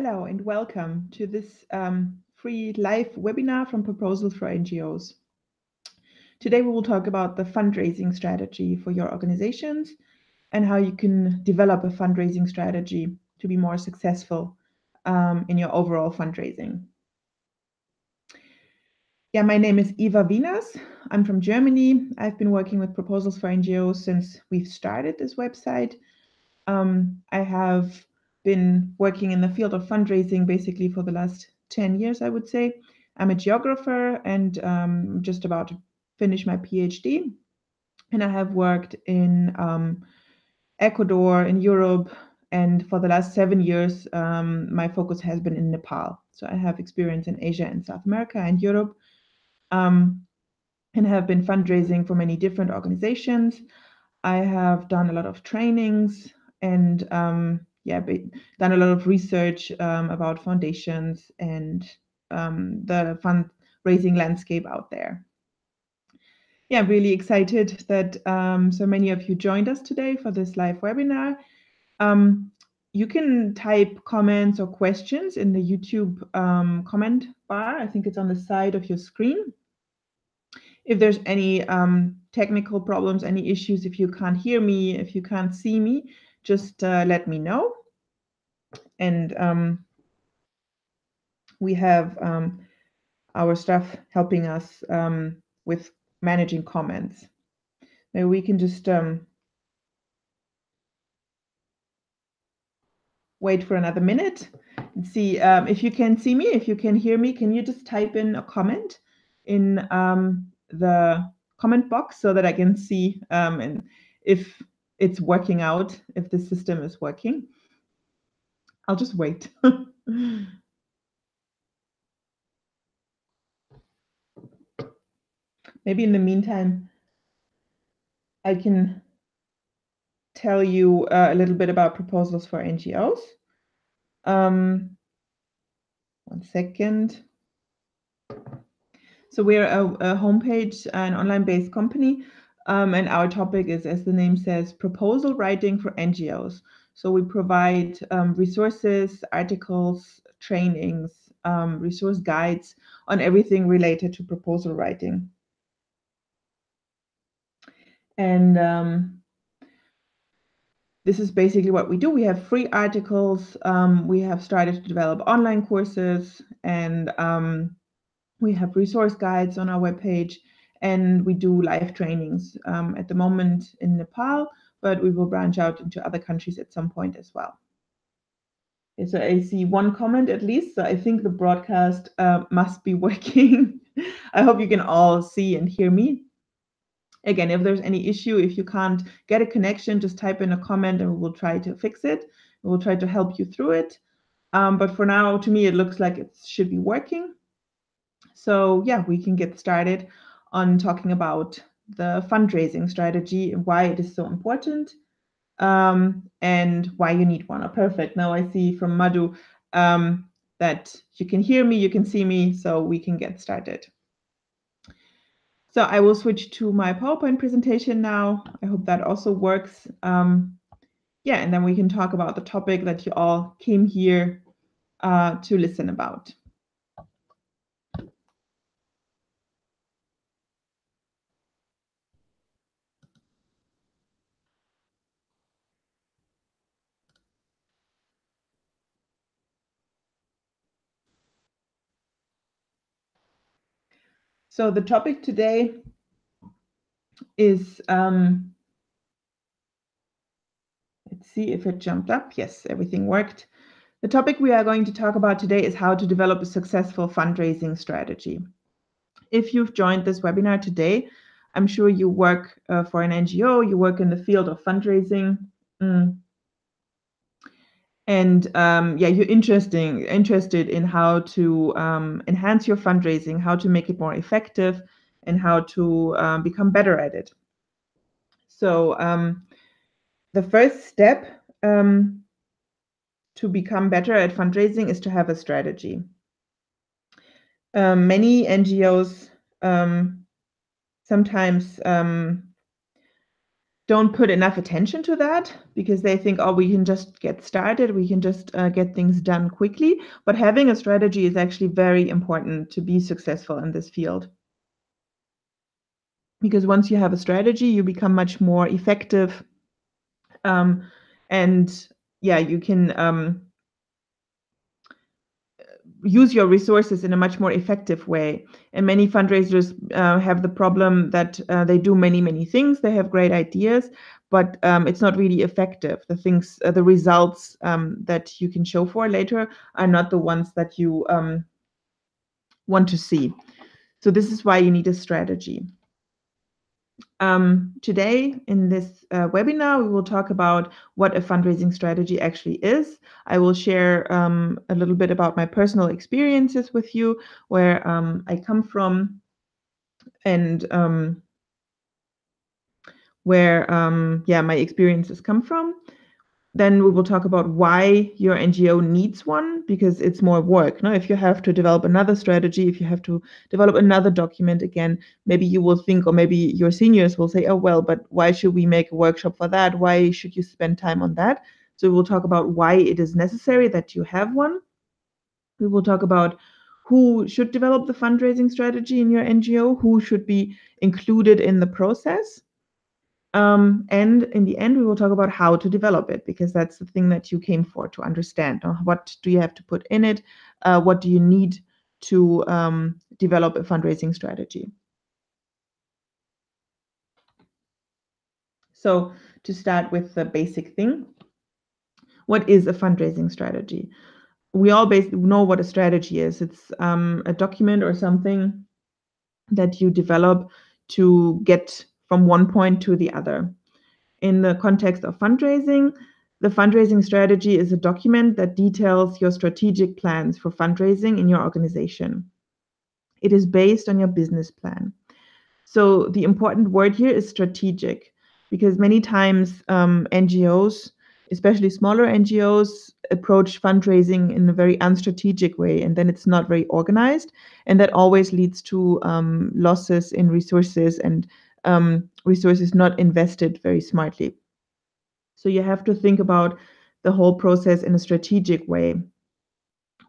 Hello and welcome to this um, free live webinar from Proposals for NGOs. Today we will talk about the fundraising strategy for your organizations and how you can develop a fundraising strategy to be more successful um, in your overall fundraising. Yeah, my name is Eva Wieners. I'm from Germany. I've been working with Proposals for NGOs since we've started this website. Um, I have been working in the field of fundraising basically for the last 10 years, I would say. I'm a geographer and um, just about to finish my PhD. And I have worked in um, Ecuador, in Europe, and for the last seven years, um, my focus has been in Nepal. So I have experience in Asia and South America and Europe, um, and have been fundraising for many different organizations. I have done a lot of trainings and um, yeah, done a lot of research um, about foundations and um, the fundraising landscape out there. Yeah, I'm really excited that um, so many of you joined us today for this live webinar. Um, you can type comments or questions in the YouTube um, comment bar. I think it's on the side of your screen. If there's any um, technical problems, any issues, if you can't hear me, if you can't see me, just uh, let me know and um, we have um, our staff helping us um, with managing comments. Maybe we can just um, wait for another minute and see um, if you can see me, if you can hear me. Can you just type in a comment in um, the comment box so that I can see and if it's working out, if the system is working. I'll just wait. Maybe in the meantime, I can tell you uh, a little bit about proposals for NGOs. Um, one second. So we're a, a homepage, an online-based company, um, and our topic is, as the name says, proposal writing for NGOs. So we provide um, resources, articles, trainings, um, resource guides on everything related to proposal writing. And um, this is basically what we do. We have free articles. Um, we have started to develop online courses and um, we have resource guides on our webpage and we do live trainings um, at the moment in Nepal but we will branch out into other countries at some point as well. Okay, so I see one comment at least, so I think the broadcast uh, must be working. I hope you can all see and hear me. Again, if there's any issue, if you can't get a connection, just type in a comment and we will try to fix it. We will try to help you through it. Um, but for now, to me, it looks like it should be working. So yeah, we can get started on talking about the fundraising strategy, and why it is so important, um, and why you need one. Oh, perfect. Now I see from Madhu um, that you can hear me, you can see me, so we can get started. So I will switch to my PowerPoint presentation now. I hope that also works. Um, yeah, and then we can talk about the topic that you all came here uh, to listen about. So the topic today is, um, let's see if it jumped up. Yes, everything worked. The topic we are going to talk about today is how to develop a successful fundraising strategy. If you've joined this webinar today, I'm sure you work uh, for an NGO, you work in the field of fundraising. Mm and um, yeah, you're interesting interested in how to um, enhance your fundraising, how to make it more effective, and how to um, become better at it. So um, the first step um, to become better at fundraising is to have a strategy. Um, many NGOs sometimes don't put enough attention to that because they think, oh, we can just get started, we can just uh, get things done quickly. But having a strategy is actually very important to be successful in this field. Because once you have a strategy, you become much more effective. Um, and yeah, you can um, use your resources in a much more effective way. And many fundraisers uh, have the problem that uh, they do many, many things. They have great ideas, but um, it's not really effective. The things, uh, the results um, that you can show for later are not the ones that you um, want to see. So this is why you need a strategy. Um, today in this uh, webinar, we will talk about what a fundraising strategy actually is. I will share um, a little bit about my personal experiences with you, where um, I come from, and um, where um, yeah my experiences come from. Then we will talk about why your NGO needs one because it's more work. No, if you have to develop another strategy, if you have to develop another document again, maybe you will think, or maybe your seniors will say, "Oh well, but why should we make a workshop for that? Why should you spend time on that?" So we'll talk about why it is necessary that you have one. We will talk about who should develop the fundraising strategy in your NGO, who should be included in the process. Um, and in the end, we will talk about how to develop it because that's the thing that you came for to understand. Uh, what do you have to put in it? Uh, what do you need to um, develop a fundraising strategy? So, to start with the basic thing, what is a fundraising strategy? We all know what a strategy is. It's um, a document or something that you develop to get from one point to the other. In the context of fundraising, the fundraising strategy is a document that details your strategic plans for fundraising in your organization. It is based on your business plan. So, the important word here is strategic because many times um, NGOs, especially smaller NGOs, approach fundraising in a very unstrategic way, and then it's not very organized. And that always leads to um, losses in resources and um, resources not invested very smartly. So you have to think about the whole process in a strategic way.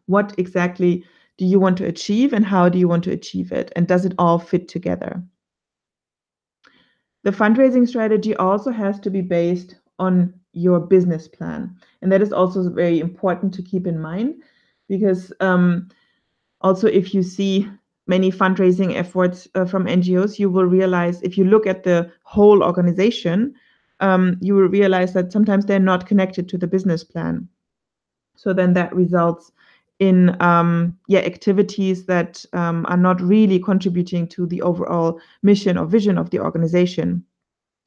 What exactly do you want to achieve and how do you want to achieve it? And does it all fit together? The fundraising strategy also has to be based on your business plan. And that is also very important to keep in mind because um, also if you see many fundraising efforts uh, from NGOs, you will realize if you look at the whole organization, um, you will realize that sometimes they're not connected to the business plan. So then that results in um, yeah activities that um, are not really contributing to the overall mission or vision of the organization.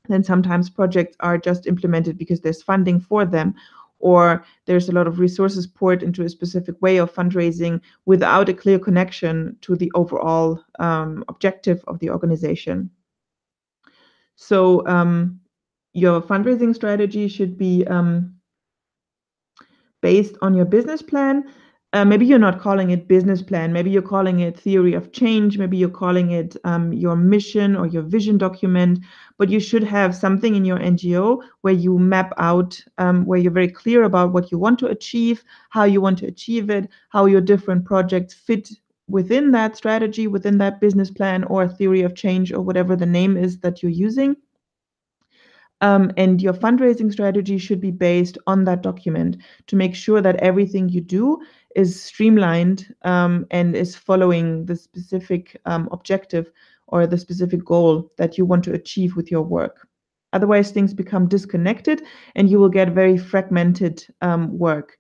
Then sometimes projects are just implemented because there's funding for them, or there's a lot of resources poured into a specific way of fundraising without a clear connection to the overall um, objective of the organization. So um, your fundraising strategy should be um, based on your business plan uh, maybe you're not calling it business plan. Maybe you're calling it theory of change. Maybe you're calling it um, your mission or your vision document but you should have something in your ngo where you map out um, where you're very clear about what you want to achieve how you want to achieve it how your different projects fit within that strategy within that business plan or theory of change or whatever the name is that you're using. Um, and your fundraising strategy should be based on that document to make sure that everything you do is streamlined um, and is following the specific um, objective or the specific goal that you want to achieve with your work. Otherwise, things become disconnected and you will get very fragmented um, work.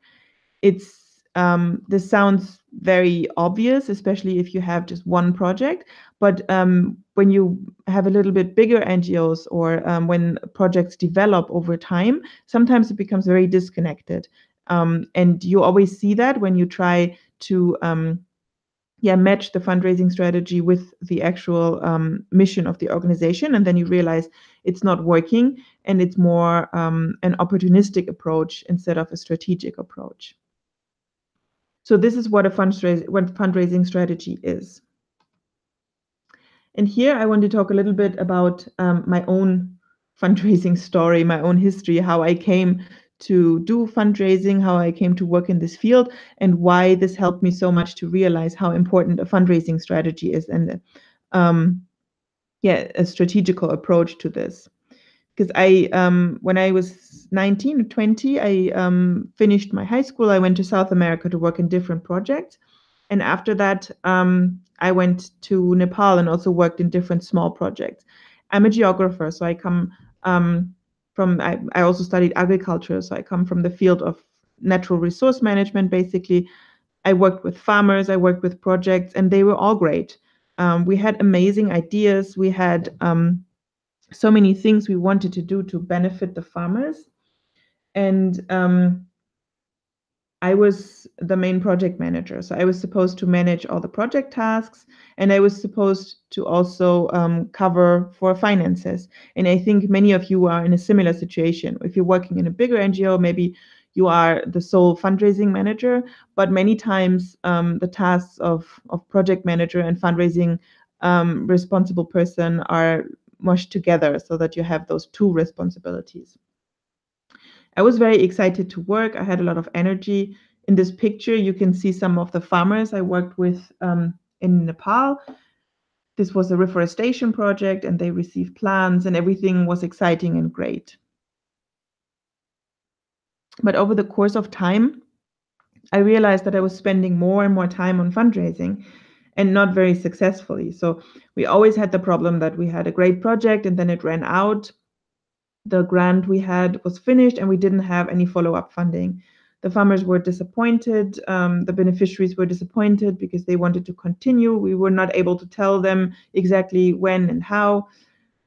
It's um, this sounds very obvious, especially if you have just one project. But um, when you have a little bit bigger NGOs or um, when projects develop over time, sometimes it becomes very disconnected. Um, and you always see that when you try to um, yeah match the fundraising strategy with the actual um, mission of the organization and then you realize it's not working and it's more um, an opportunistic approach instead of a strategic approach. So this is what a fundraising, what fundraising strategy is. And here i want to talk a little bit about um, my own fundraising story, my own history, how I came to do fundraising, how I came to work in this field, and why this helped me so much to realize how important a fundraising strategy is and um, yeah, a strategical approach to this. Because I, um, when I was 19 or 20, I um, finished my high school. I went to South America to work in different projects. And after that, um, I went to Nepal and also worked in different small projects. I'm a geographer, so I come um, from, I, I also studied agriculture, so I come from the field of natural resource management, basically. I worked with farmers, I worked with projects, and they were all great. Um, we had amazing ideas. We had um, so many things we wanted to do to benefit the farmers. And um, I was the main project manager. So I was supposed to manage all the project tasks and I was supposed to also um, cover for finances. And I think many of you are in a similar situation. If you're working in a bigger NGO, maybe you are the sole fundraising manager, but many times um, the tasks of, of project manager and fundraising um, responsible person are mushed together so that you have those two responsibilities. I was very excited to work. I had a lot of energy. In this picture, you can see some of the farmers I worked with um, in Nepal. This was a reforestation project, and they received plants, and everything was exciting and great. But over the course of time, I realized that I was spending more and more time on fundraising and not very successfully. So we always had the problem that we had a great project and then it ran out. The grant we had was finished and we didn't have any follow up funding. The farmers were disappointed. Um, the beneficiaries were disappointed because they wanted to continue. We were not able to tell them exactly when and how.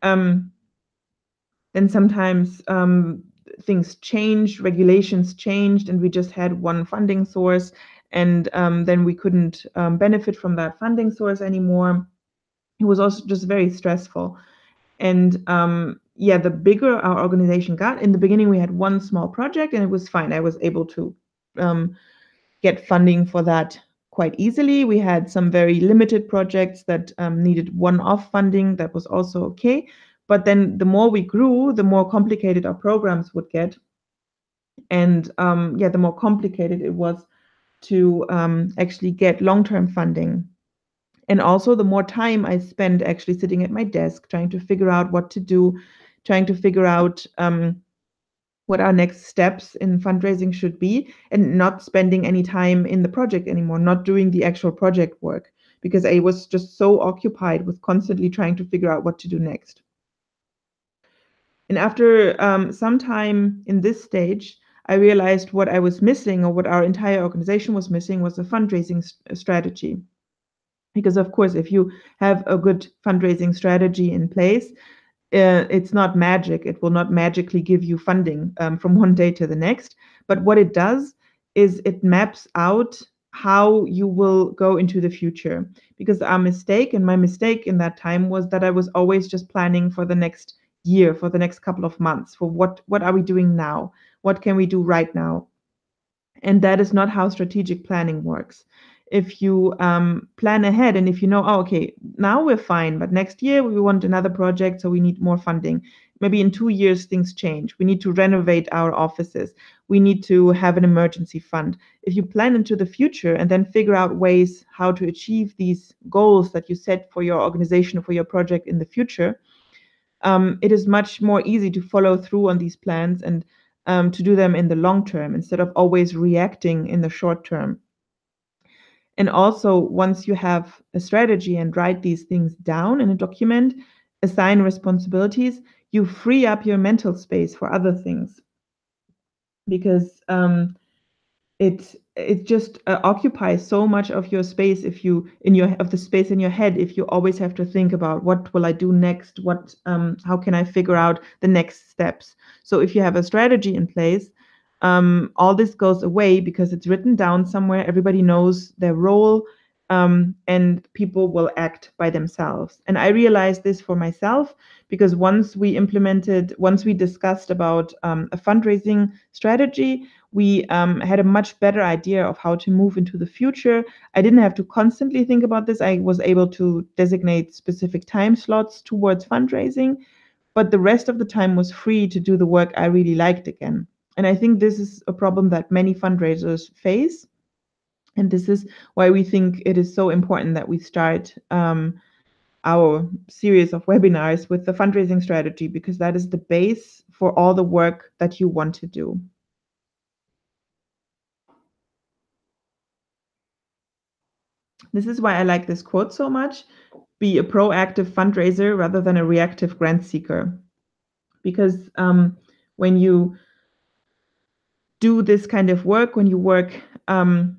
Um, then sometimes um, things changed, regulations changed, and we just had one funding source and um, then we couldn't um, benefit from that funding source anymore. It was also just very stressful. And um, yeah, the bigger our organization got, in the beginning we had one small project and it was fine. I was able to um, get funding for that quite easily. We had some very limited projects that um, needed one-off funding that was also okay. But then the more we grew, the more complicated our programs would get. And um, yeah, the more complicated it was to um, actually get long-term funding. And also the more time I spend actually sitting at my desk trying to figure out what to do, trying to figure out um, what our next steps in fundraising should be, and not spending any time in the project anymore, not doing the actual project work, because I was just so occupied with constantly trying to figure out what to do next. And after um, some time in this stage, I realized what I was missing or what our entire organization was missing was a fundraising st- strategy. Because, of course, if you have a good fundraising strategy in place, uh, it's not magic. It will not magically give you funding um, from one day to the next. But what it does is it maps out how you will go into the future. Because our mistake, and my mistake in that time, was that I was always just planning for the next year, for the next couple of months, for what what are we doing now? What can we do right now? And that is not how strategic planning works. If you um, plan ahead and if you know, oh, okay, now we're fine, but next year we want another project, so we need more funding. Maybe in two years things change. We need to renovate our offices. We need to have an emergency fund. If you plan into the future and then figure out ways how to achieve these goals that you set for your organization, for your project in the future, um, it is much more easy to follow through on these plans and um, to do them in the long term instead of always reacting in the short term. And also, once you have a strategy and write these things down in a document, assign responsibilities, you free up your mental space for other things. Because um, it it just uh, occupies so much of your space if you in your of the space in your head if you always have to think about what will i do next what um, how can i figure out the next steps so if you have a strategy in place um, all this goes away because it's written down somewhere everybody knows their role um, and people will act by themselves and i realized this for myself because once we implemented once we discussed about um, a fundraising strategy we um, had a much better idea of how to move into the future. I didn't have to constantly think about this. I was able to designate specific time slots towards fundraising. but the rest of the time was free to do the work I really liked again. And I think this is a problem that many fundraisers face. And this is why we think it is so important that we start um, our series of webinars with the fundraising strategy, because that is the base for all the work that you want to do. This is why I like this quote so much be a proactive fundraiser rather than a reactive grant seeker. Because um, when you do this kind of work, when you work um,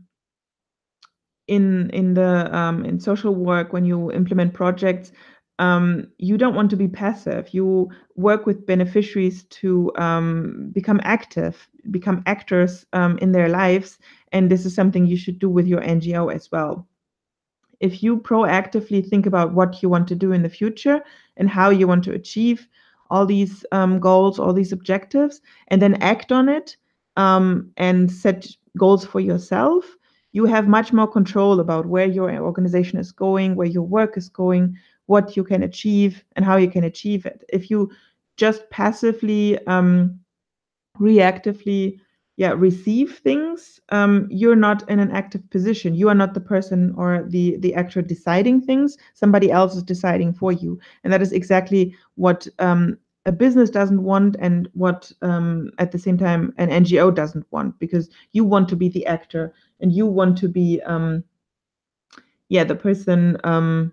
in in the um, in social work, when you implement projects, um, you don't want to be passive. You work with beneficiaries to um, become active, become actors um, in their lives, and this is something you should do with your NGO as well if you proactively think about what you want to do in the future and how you want to achieve all these um, goals, all these objectives, and then act on it um, and set goals for yourself, you have much more control about where your organization is going, where your work is going, what you can achieve, and how you can achieve it. If you just passively, um, reactively yeah receive things um, you're not in an active position. You are not the person or the the actor deciding things. Somebody else is deciding for you. And that is exactly what um, a business doesn't want and what um, at the same time an ngo doesn't want because you want to be the actor and you want to be um, yeah the person um,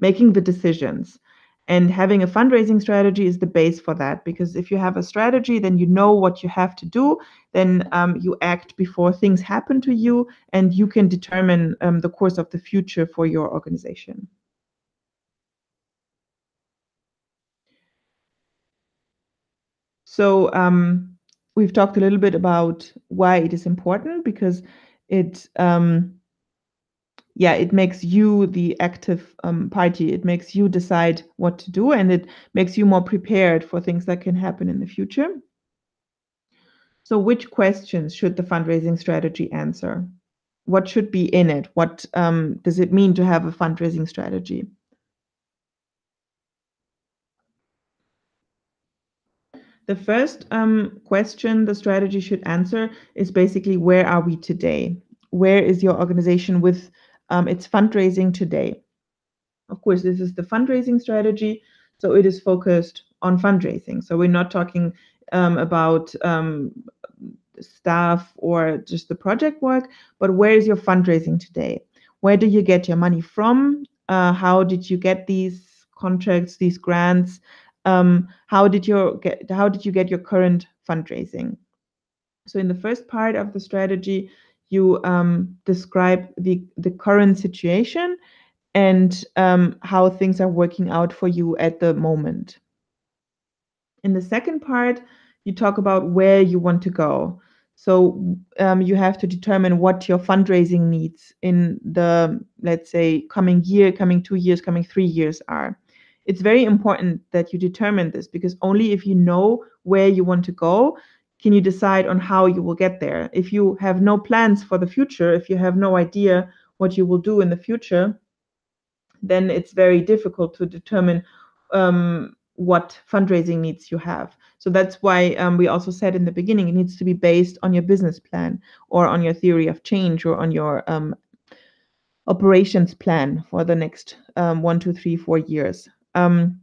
making the decisions and having a fundraising strategy is the base for that because if you have a strategy, then you know what you have to do. Then um, you act before things happen to you, and you can determine um, the course of the future for your organization. So um, we've talked a little bit about why it is important because it um, yeah, it makes you the active um, party. It makes you decide what to do, and it makes you more prepared for things that can happen in the future. So, which questions should the fundraising strategy answer? What should be in it? What um, does it mean to have a fundraising strategy? The first um, question the strategy should answer is basically where are we today? Where is your organization with um, it's fundraising today. Of course, this is the fundraising strategy, so it is focused on fundraising. So we're not talking um, about um, staff or just the project work, but where is your fundraising today? Where do you get your money from? Uh, how did you get these contracts, these grants? Um, how did you get? How did you get your current fundraising? So in the first part of the strategy, you um, describe the, the current situation and um, how things are working out for you at the moment. In the second part, you talk about where you want to go. So um, you have to determine what your fundraising needs in the, let's say, coming year, coming two years, coming three years are. It's very important that you determine this because only if you know where you want to go, can you decide on how you will get there? If you have no plans for the future, if you have no idea what you will do in the future, then it's very difficult to determine um, what fundraising needs you have. So that's why um, we also said in the beginning it needs to be based on your business plan or on your theory of change or on your um, operations plan for the next um, one, two, three, four years. Um,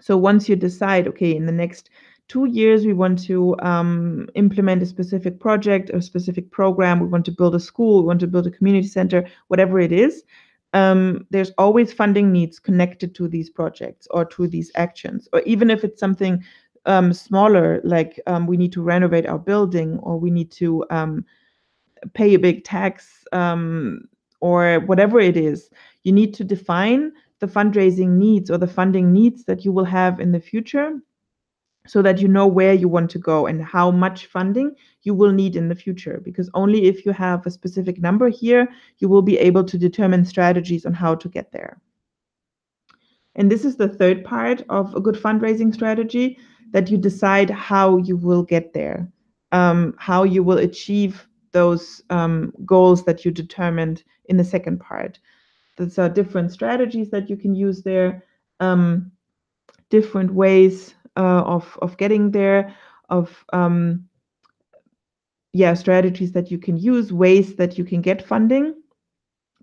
so once you decide, okay, in the next two years we want to um, implement a specific project a specific program we want to build a school we want to build a community center whatever it is um, there's always funding needs connected to these projects or to these actions. Or even if it's something um, smaller like um, we need to renovate our building or we need to um, pay a big tax um, or whatever it is you need to define the fundraising needs or the funding needs that you will have in the future so that you know where you want to go and how much funding you will need in the future. Because only if you have a specific number here, you will be able to determine strategies on how to get there. And this is the third part of a good fundraising strategy that you decide how you will get there, um, how you will achieve those um, goals that you determined in the second part. There's are different strategies that you can use there, um, different ways uh, of of getting there, of um, yeah strategies that you can use, ways that you can get funding.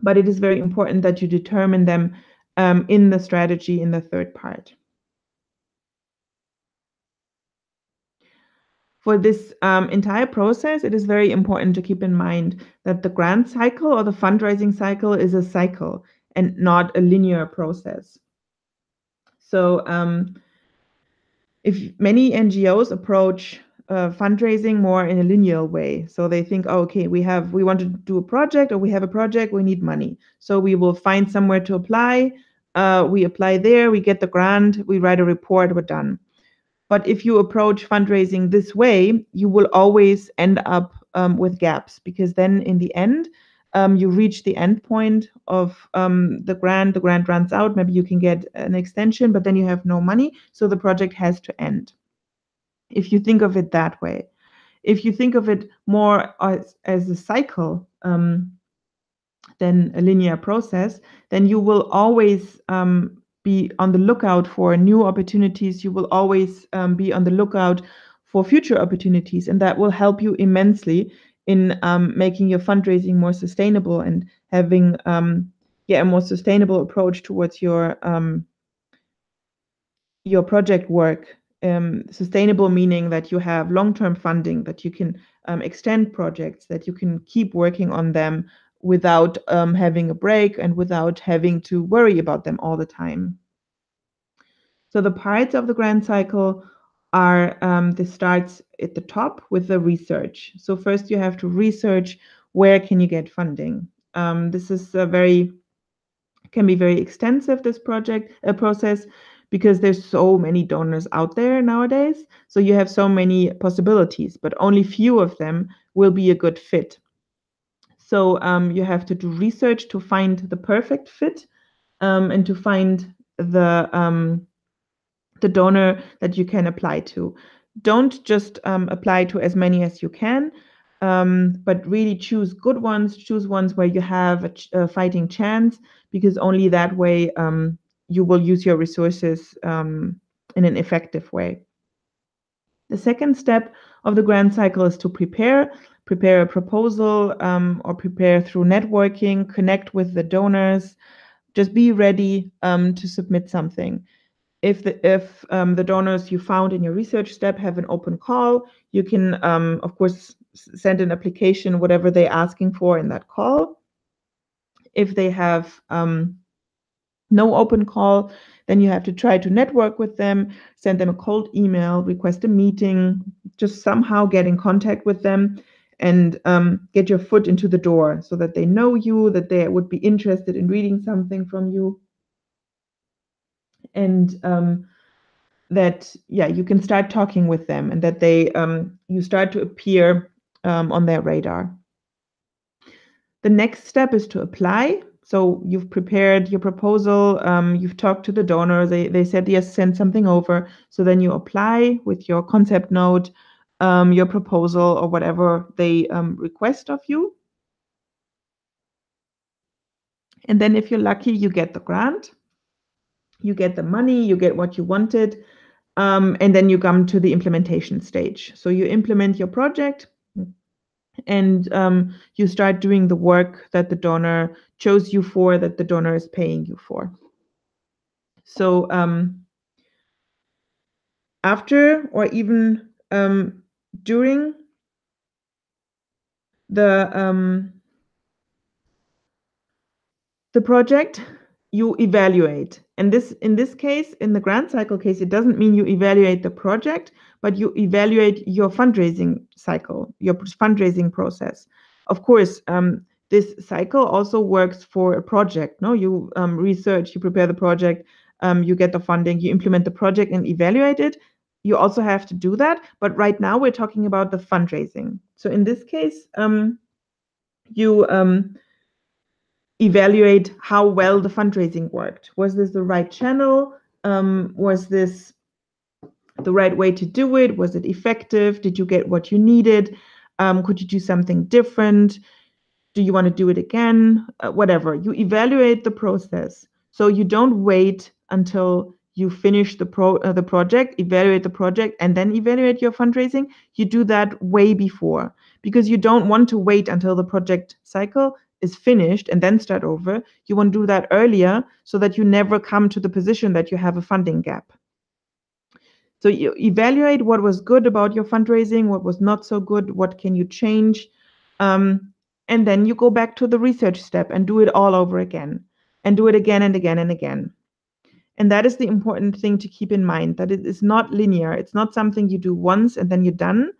But it is very important that you determine them um, in the strategy in the third part. For this um, entire process, it is very important to keep in mind that the grant cycle or the fundraising cycle is a cycle and not a linear process. So um, if many NGOs approach uh, fundraising more in a linear way, so they think, oh, okay, we have we want to do a project or we have a project, we need money, so we will find somewhere to apply. Uh, we apply there, we get the grant, we write a report, we're done. But if you approach fundraising this way, you will always end up um, with gaps because then in the end, um, you reach the end point of um, the grant, the grant runs out, maybe you can get an extension, but then you have no money, so the project has to end. If you think of it that way, if you think of it more as, as a cycle um, than a linear process, then you will always um, be on the lookout for new opportunities. You will always um, be on the lookout for future opportunities, and that will help you immensely in um, making your fundraising more sustainable and having um, yeah a more sustainable approach towards your um, your project work. Um, sustainable meaning that you have long-term funding, that you can um, extend projects, that you can keep working on them without um, having a break and without having to worry about them all the time. So the parts of the grant cycle are um, this starts at the top with the research. So first you have to research where can you get funding. Um, this is a very can be very extensive this project uh, process because there's so many donors out there nowadays. So you have so many possibilities, but only few of them will be a good fit. So um, you have to do research to find the perfect fit um, and to find the um, the donor that you can apply to. Don't just um, apply to as many as you can, um, but really choose good ones. Choose ones where you have a, ch- a fighting chance, because only that way um, you will use your resources in an effective way. The second step of the grant cycle is to prepare. Prepare a proposal um, or prepare through networking, connect with the donors. Just be ready um, to submit something if the if um, the donors you found in your research step have an open call, you can um, of course send an application, whatever they're asking for in that call. If they have um, no open call, then you have to try to network with them, send them a cold email, request a meeting, just somehow get in contact with them and um, get your foot into the door so that they know you, that they would be interested in reading something from you. And um, that yeah you can start talking with them and that they um, you start to appear um, on their radar. The next step is to apply. So you've prepared your proposal um, you've talked to the donor. They, they said yes send something over. So then you apply with your concept note um, your proposal or whatever they um, request of you and then if you're lucky you get the grant you get the money, you get what you wanted, um, and then you come to the implementation stage. So you implement your project and um, you start doing the work that the donor chose you for, that the donor is paying you for. So um, after or even um, during the um, the project, you evaluate. And this in this case in the grant cycle case it doesn't mean you evaluate the project but you evaluate your fundraising cycle your fundraising process. Of course um, this cycle also works for a project no? You um, research you prepare the project um, you get the funding you implement the project and evaluate it you also have to do that but right now we're talking about the fundraising so in this case um, you um, evaluate how well the fundraising worked. Was this the right channel? Um, was this the right way to do it? Was it effective? Did you get what you needed? Um, could you do something different? Do you want to do it again? Uh, whatever. You evaluate the process. So you don't wait until you finish the pro uh, the project, evaluate the project, and then evaluate your fundraising. You do that way before because you don't want to wait until the project cycle is finished and then start over. You want to do that earlier so that you never come to the position that you have a funding gap. So you evaluate what was good about your fundraising, what was not so good, what can you change, um, and then you go back to the research step and do it all over again, and do it again and again and again. And that is the important thing to keep in mind that it is not linear. It's not something you do once and then you're done.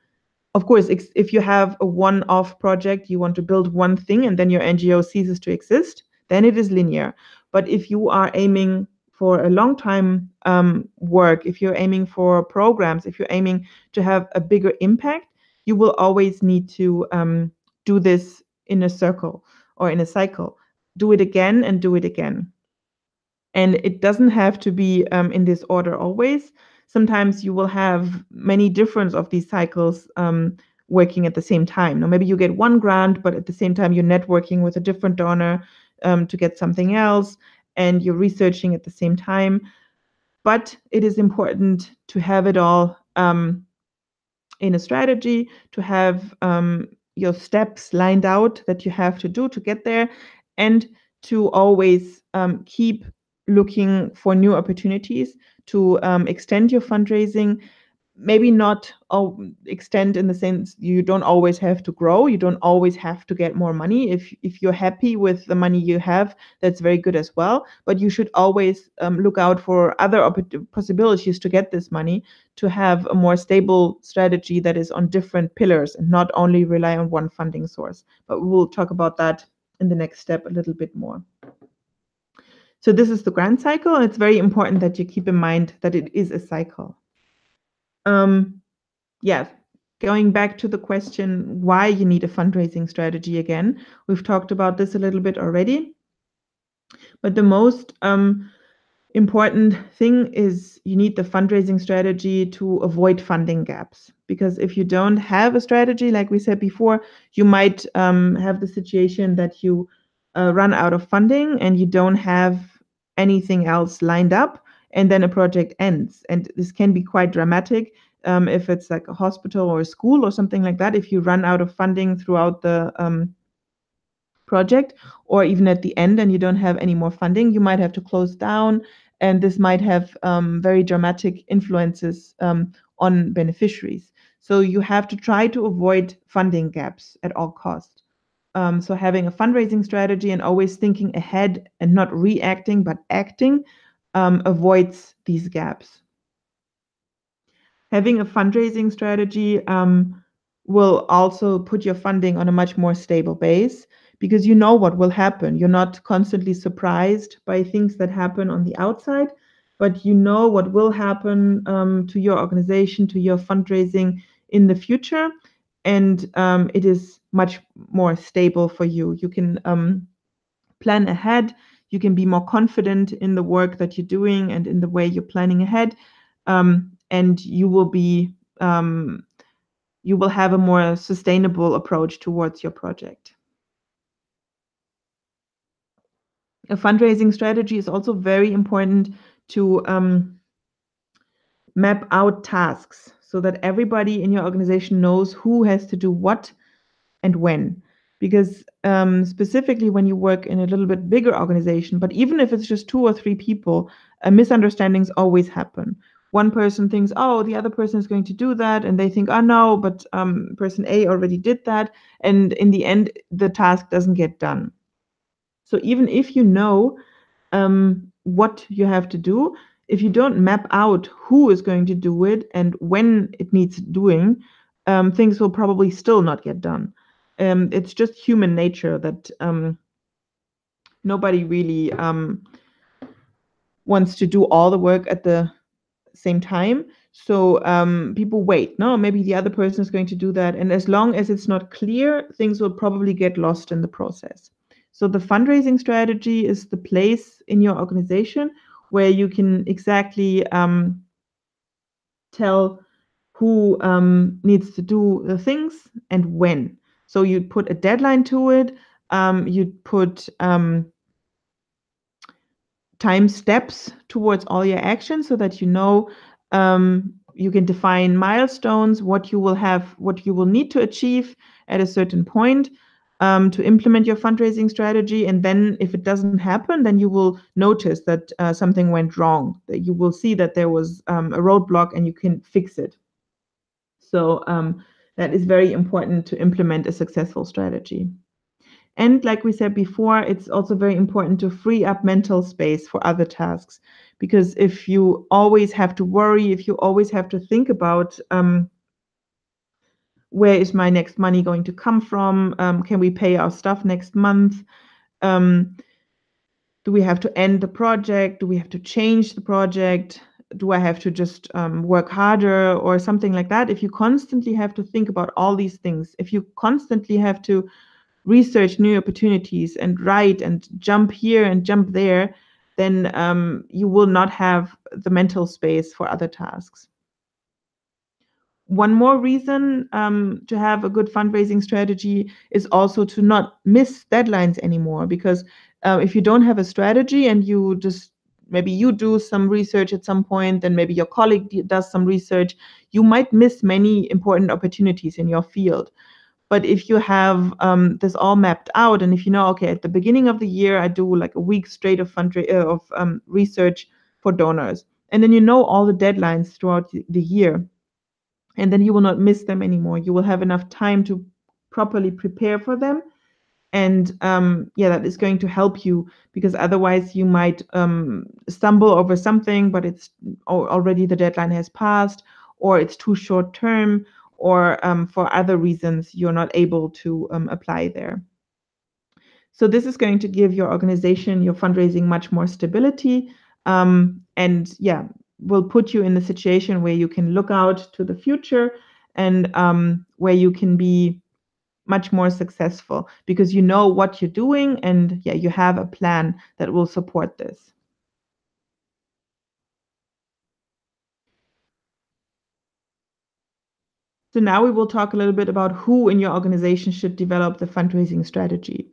Of course, if you have a one off project, you want to build one thing and then your NGO ceases to exist, then it is linear. But if you are aiming for a long time um, work, if you're aiming for programs, if you're aiming to have a bigger impact, you will always need to um, do this in a circle or in a cycle. Do it again and do it again and it doesn't have to be um, in this order always. Sometimes you will have many different of these cycles um, working at the same time. Now maybe you get one grant but at the same time you're networking with a different donor um, to get something else and you're researching at the same time. But it is important to have it all um, in a strategy to have um, your steps lined out that you have to do to get there and to always um, keep looking for new opportunities to um, extend your fundraising. Maybe not extend in the sense you don't always have to grow you don't always have to get more money. If if you're happy with the money you have that's very good as well. But you should always um, look out for other possibilities to get this money to have a more stable strategy that is on different pillars and not only rely on one funding source. But we will talk about that in the next step a little bit more so this is the grant cycle. It's very important that you keep in mind that it is a cycle. Um, yeah, going back to the question why you need a fundraising strategy again, we've talked about this a little bit already. But the most um, important thing is you need the fundraising strategy to avoid funding gaps. Because if you don't have a strategy, like we said before, you might um, have the situation that you uh, run out of funding and you don't have anything else lined up and then a project ends. And this can be quite dramatic um, if it's like a hospital or a school or something like that if you run out of funding throughout the um, project or even at the end and you don't have any more funding you might have to close down and this might have um, very dramatic influences um, on beneficiaries. So you have to try to avoid funding gaps at all costs um, so having a fundraising strategy and always thinking ahead and not reacting but acting um, avoids these gaps. Having a fundraising strategy um, will also put your funding on a much more stable base because you know what will happen. You're not constantly surprised by things that happen on the outside, but you know what will happen um, to your organization, to your fundraising in the future and um, it is much more stable for you. You can um, plan ahead. You can be more confident in the work that you're doing and in the way you're planning ahead, um, and you will be um, you will have a more sustainable approach towards your project. A fundraising strategy is also very important to um, map out tasks so that everybody in your organization knows who has to do what and when. Because um, specifically when you work in a little bit bigger organization, but even if it's just two or three people, uh, misunderstandings always happen. One person thinks, oh, the other person is going to do that, and they think, oh no, but um, person A already did that, and in the end, the task doesn't get done. So even if you know um, what you have to do, if you don't map out who is going to do it and when it needs doing, um, things will probably still not get done. Um, it's just human nature that um, nobody really um, wants to do all the work at the same time. So um, people wait. No, maybe the other person is going to do that. And as long as it's not clear, things will probably get lost in the process. So the fundraising strategy is the place in your organization where you can exactly um, tell who um, needs to do the things and when. So you put a deadline to it. Um, you put um, time steps towards all your actions so that you know um, you can define milestones, what you will have, what you will need to achieve at a certain point um, to implement your fundraising strategy. And then if it doesn't happen, then you will notice that uh, something went wrong, that you will see that there was um, a roadblock and you can fix it. So um, that is very important to implement a successful strategy. And like we said before, it's also very important to free up mental space for other tasks. Because if you always have to worry, if you always have to think about um, where is my next money going to come from? Um, can we pay our stuff next month? Um, do we have to end the project? Do we have to change the project? Do I have to just um, work harder or something like that? If you constantly have to think about all these things, if you constantly have to research new opportunities and write and jump here and jump there, then um, you will not have the mental space for other tasks. One more reason um, to have a good fundraising strategy is also to not miss deadlines anymore. Because uh, if you don't have a strategy and you just maybe you do some research at some point, then maybe your colleague does some research, you might miss many important opportunities in your field. But if you have um, this all mapped out, and if you know, okay, at the beginning of the year, I do like a week straight of fundra- uh, of um, research for donors, and then you know all the deadlines throughout the year, and then you will not miss them anymore. You will have enough time to properly prepare for them. And um, yeah, that is going to help you because otherwise you might um, stumble over something, but it's already the deadline has passed, or it's too short term, or um, for other reasons you're not able to um, apply there. So this is going to give your organization, your fundraising, much more stability. Um, and yeah, will put you in a situation where you can look out to the future and um, where you can be much more successful because you know what you're doing and yeah you have a plan that will support this. So now we will talk a little bit about who in your organization should develop the fundraising strategy.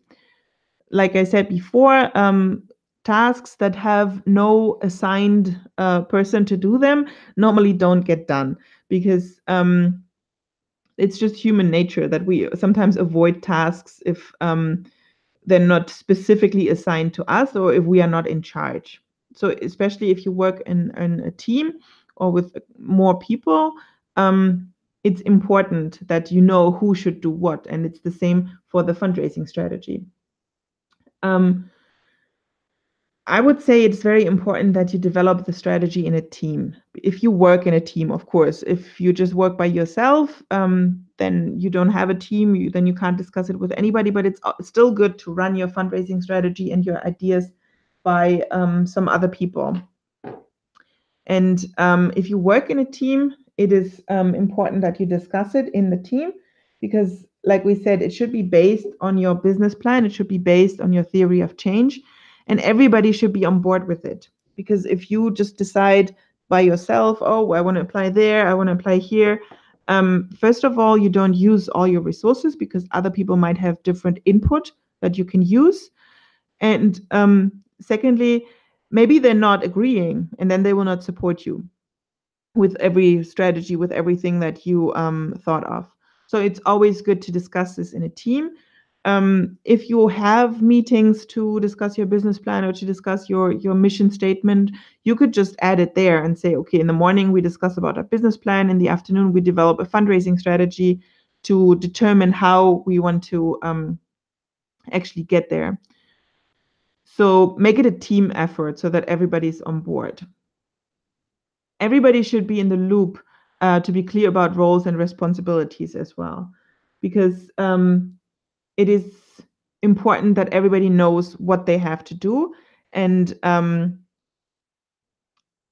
Like i said before um, tasks that have no assigned uh, person to do them normally don't get done because um, it's just human nature that we sometimes avoid tasks if um, they're not specifically assigned to us or if we are not in charge. So especially if you work in, in a team or with more people, um, it's important that you know who should do what, and it's the same for the fundraising strategy. Um, I would say it's very important that you develop the strategy in a team. If you work in a team, of course, if you just work by yourself, um, then you don't have a team, you, then you can't discuss it with anybody. But it's uh, still good to run your fundraising strategy and your ideas by um, some other people. And um, if you work in a team, it is um, important that you discuss it in the team because, like we said, it should be based on your business plan, it should be based on your theory of change and everybody should be on board with it. Because if you just decide by yourself oh i want to apply there i want to apply here um, first of all you don't use all your resources because other people might have different input that you can use. And um, secondly maybe they're not agreeing and then they will not support you with every strategy with everything that you um, thought of. So it's always good to discuss this in a team um, if you have meetings to discuss your business plan or to discuss your your mission statement you could just add it there and say okay in the morning we discuss about our business plan. In the afternoon we develop a fundraising strategy to determine how we want to um, actually get there. So make it a team effort so that everybody's on board. Everybody should be in the loop uh, to be clear about roles and responsibilities as well. Because um, it is important that everybody knows what they have to do and um,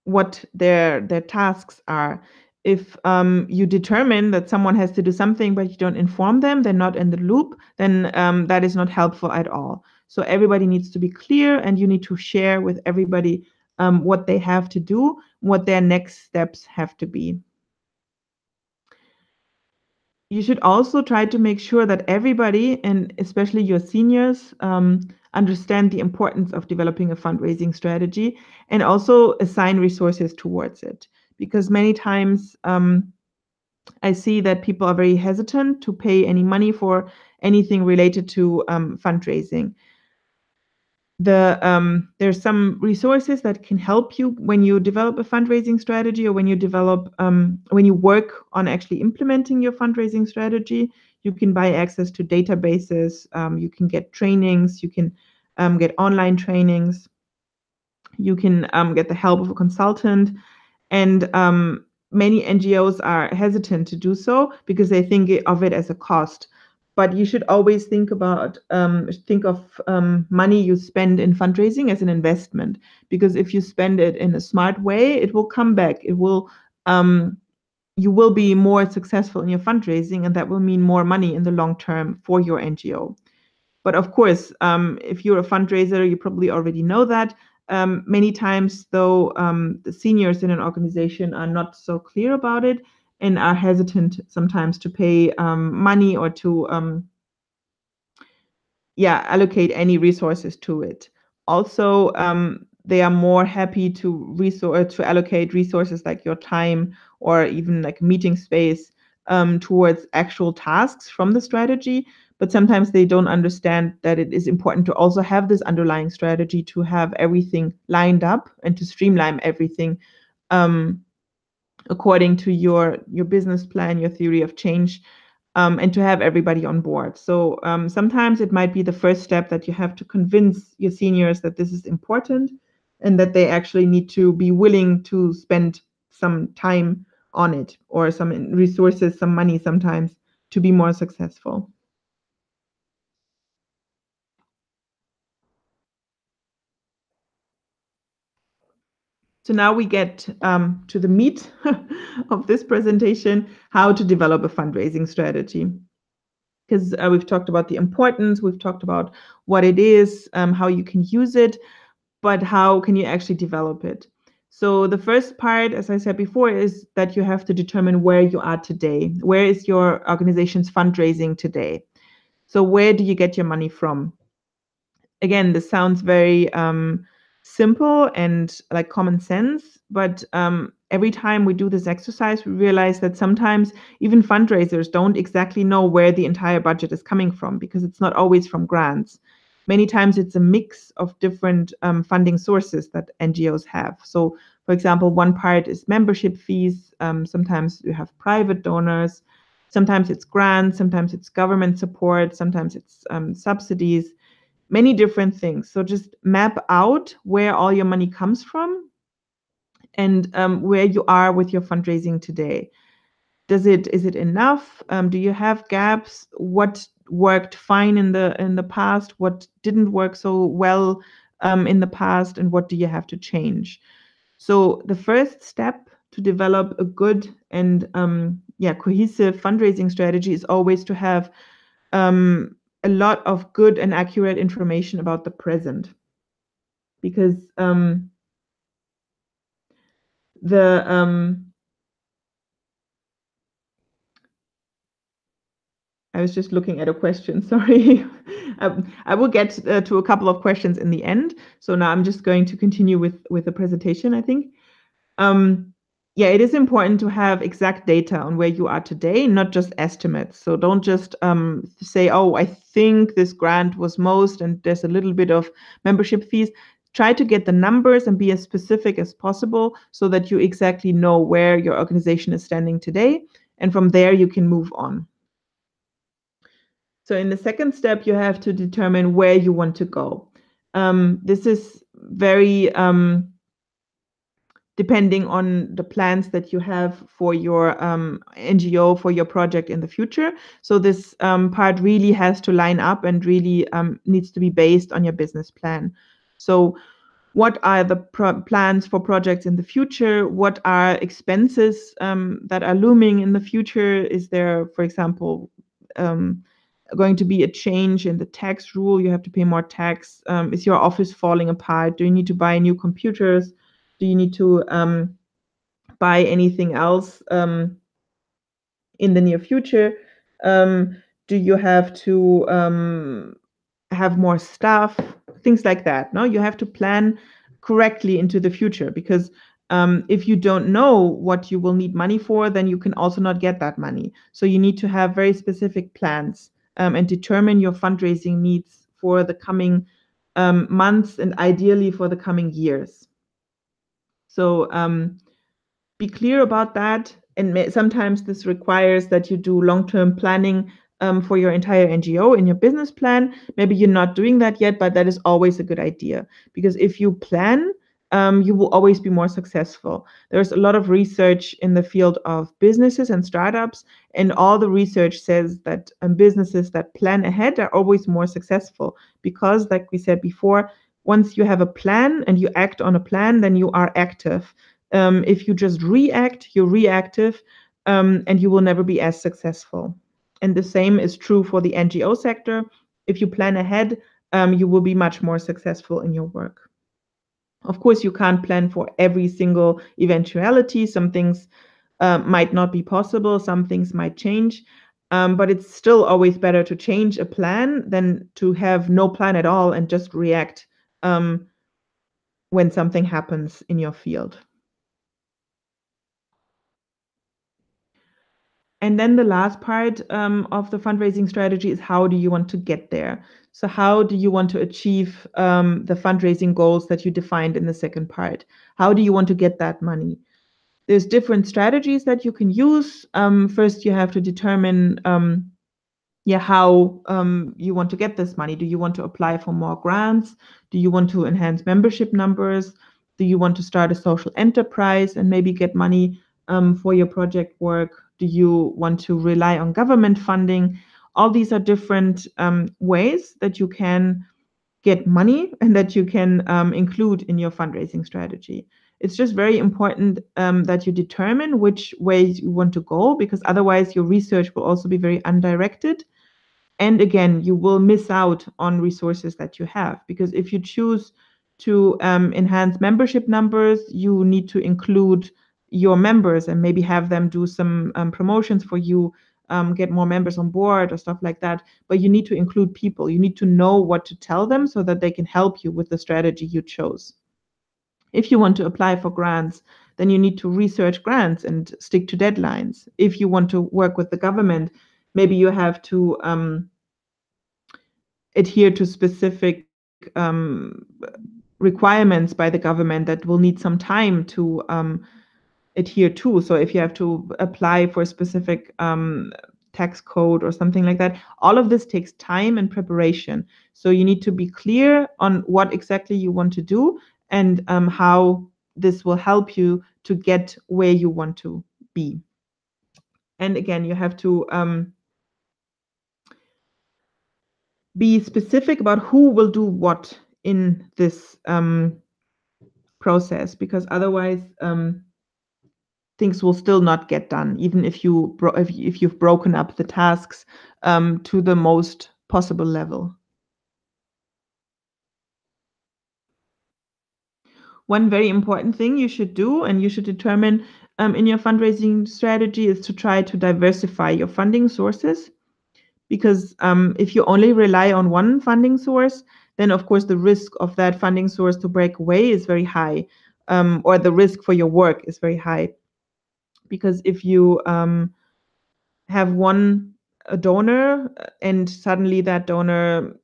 what their their tasks are. If um, you determine that someone has to do something but you don't inform them, they're not in the loop, then um, that is not helpful at all. So everybody needs to be clear, and you need to share with everybody um, what they have to do, what their next steps have to be you should also try to make sure that everybody, and especially your seniors, um, understand the importance of developing a fundraising strategy and also assign resources towards it. Because many times um, I see that people are very hesitant to pay any money for anything related to um, fundraising. The um, there's some resources that can help you when you develop a fundraising strategy or when you develop um, when you work on actually implementing your fundraising strategy. You can buy access to databases. Um, you can get trainings. You can um, get online trainings. You can um, get the help of a consultant, and um, many NGOs are hesitant to do so because they think of it as a cost. But you should always think about um, think of um, money you spend in fundraising as an investment because if you spend it in a smart way, it will come back. It will um, you will be more successful in your fundraising, and that will mean more money in the long term for your NGO. But of course, um, if you're a fundraiser, you probably already know that. Um, many times, though, um, the seniors in an organization are not so clear about it and are hesitant sometimes to pay um, money or to, um, yeah, allocate any resources to it. Also, um, they are more happy to resource to allocate resources like your time or even like meeting space um, towards actual tasks from the strategy but sometimes they don't understand that it is important to also have this underlying strategy to have everything lined up and to streamline everything um, according to your your business plan your theory of change um, and to have everybody on board. So um, sometimes it might be the first step that you have to convince your seniors that this is important and that they actually need to be willing to spend some time on it or some resources some money sometimes to be more successful So now we get um, to the meat of this presentation, how to develop a fundraising strategy. Because uh, we've talked about the importance, we've talked about what it is, um, how you can use it, but how can you actually develop it? So the first part, as I said before, is that you have to determine where you are today. Where is your organization's fundraising today? So where do you get your money from? Again, this sounds very um, simple and like common sense but um, every time we do this exercise we realize that sometimes even fundraisers don't exactly know where the entire budget is coming from because it's not always from grants. Many times it's a mix of different um, funding sources that ngos have. So for example one part is membership fees um, sometimes you have private donors sometimes it's grants sometimes it's government support sometimes it's um, subsidies many different things. So just map out where all your money comes from and um, where you are with your fundraising today. Does it is it enough? Um, do you have gaps? What worked fine in the in the past? What didn't work so well um, in the past? And what do you have to change? So the first step to develop a good and um, yeah cohesive fundraising strategy is always to have um, a lot of good and accurate information about the present because um, the um, I was just looking at a question. Sorry, um, I will get uh, to a couple of questions in the end. So now I'm just going to continue with with the presentation. I think. Um, yeah, it is important to have exact data on where you are today, not just estimates. So don't just um, say, oh, I think this grant was most and there's a little bit of membership fees. Try to get the numbers and be as specific as possible so that you exactly know where your organization is standing today. And from there, you can move on. So in the second step, you have to determine where you want to go. Um, this is very um, depending on the plans that you have for your um, NGO, for your project in the future. So this um, part really has to line up and really um, needs to be based on your business plan. So what are the plans for projects in the future? What are expenses um, that are looming in the future? Is there, for example, um, going to be a change in the tax rule? You have to pay more tax. Um, is your office falling apart? Do you need to buy new computers? Do you need to um, buy anything else um, in the near future? Um, do you have to um, have more staff? things like that. No, you have to plan correctly into the future because um, if you don't know what you will need money for, then you can also not get that money. So you need to have very specific plans um, and determine your fundraising needs for the coming um, months and ideally for the coming years. So um, be clear about that. And sometimes this requires that you do long term planning um, for your entire NGO in your business plan. Maybe you're not doing that yet, but that is always a good idea because if you plan, um, you will always be more successful. There's a lot of research in the field of businesses and startups, and all the research says that um, businesses that plan ahead are always more successful because, like we said before, once you have a plan and you act on a plan, then you are active. Um, if you just react, you're reactive, um, and you will never be as successful. And the same is true for the NGO sector. If you plan ahead, um, you will be much more successful in your work. Of course, you can't plan for every single eventuality. Some things uh, might not be possible, some things might change. Um, but it's still always better to change a plan than to have no plan at all and just react um, when something happens in your field. And then the last part um, of the fundraising strategy is how do you want to get there? So, how do you want to achieve um, the fundraising goals that you defined in the second part? How do you want to get that money? There's different strategies that you can use. Um, first, you have to determine um, yeah, how um, you want to get this money. Do you want to apply for more grants? Do you want to enhance membership numbers? Do you want to start a social enterprise and maybe get money um, for your project work? Do you want to rely on government funding? All these are different um, ways that you can get money and that you can um, include in your fundraising strategy. It's just very important um, that you determine which ways you want to go because otherwise your research will also be very undirected. And again, you will miss out on resources that you have because if you choose to um, enhance membership numbers, you need to include your members and maybe have them do some um, promotions for you um, get more members on board or stuff like that. But you need to include people. You need to know what to tell them so that they can help you with the strategy you chose. If you want to apply for grants then you need to research grants and stick to deadlines. If you want to work with the government maybe you have to um, adhere to specific um, requirements by the government that will need some time to um, adhere to. So if you have to apply for a specific um, tax code or something like that, all of this takes time and preparation. So you need to be clear on what exactly you want to do and um, how this will help you to get where you want to be. And again, you have to um, be specific about who will do what in this um, process, because otherwise, um, things will still not get done, even if you if, if you've broken up the tasks um, to the most possible level. One very important thing you should do and you should determine um, in your fundraising strategy is to try to diversify your funding sources. Because um, if you only rely on one funding source, then of course the risk of that funding source to break away is very high, um, or the risk for your work is very high. Because if you um, have one donor uh, and suddenly that donor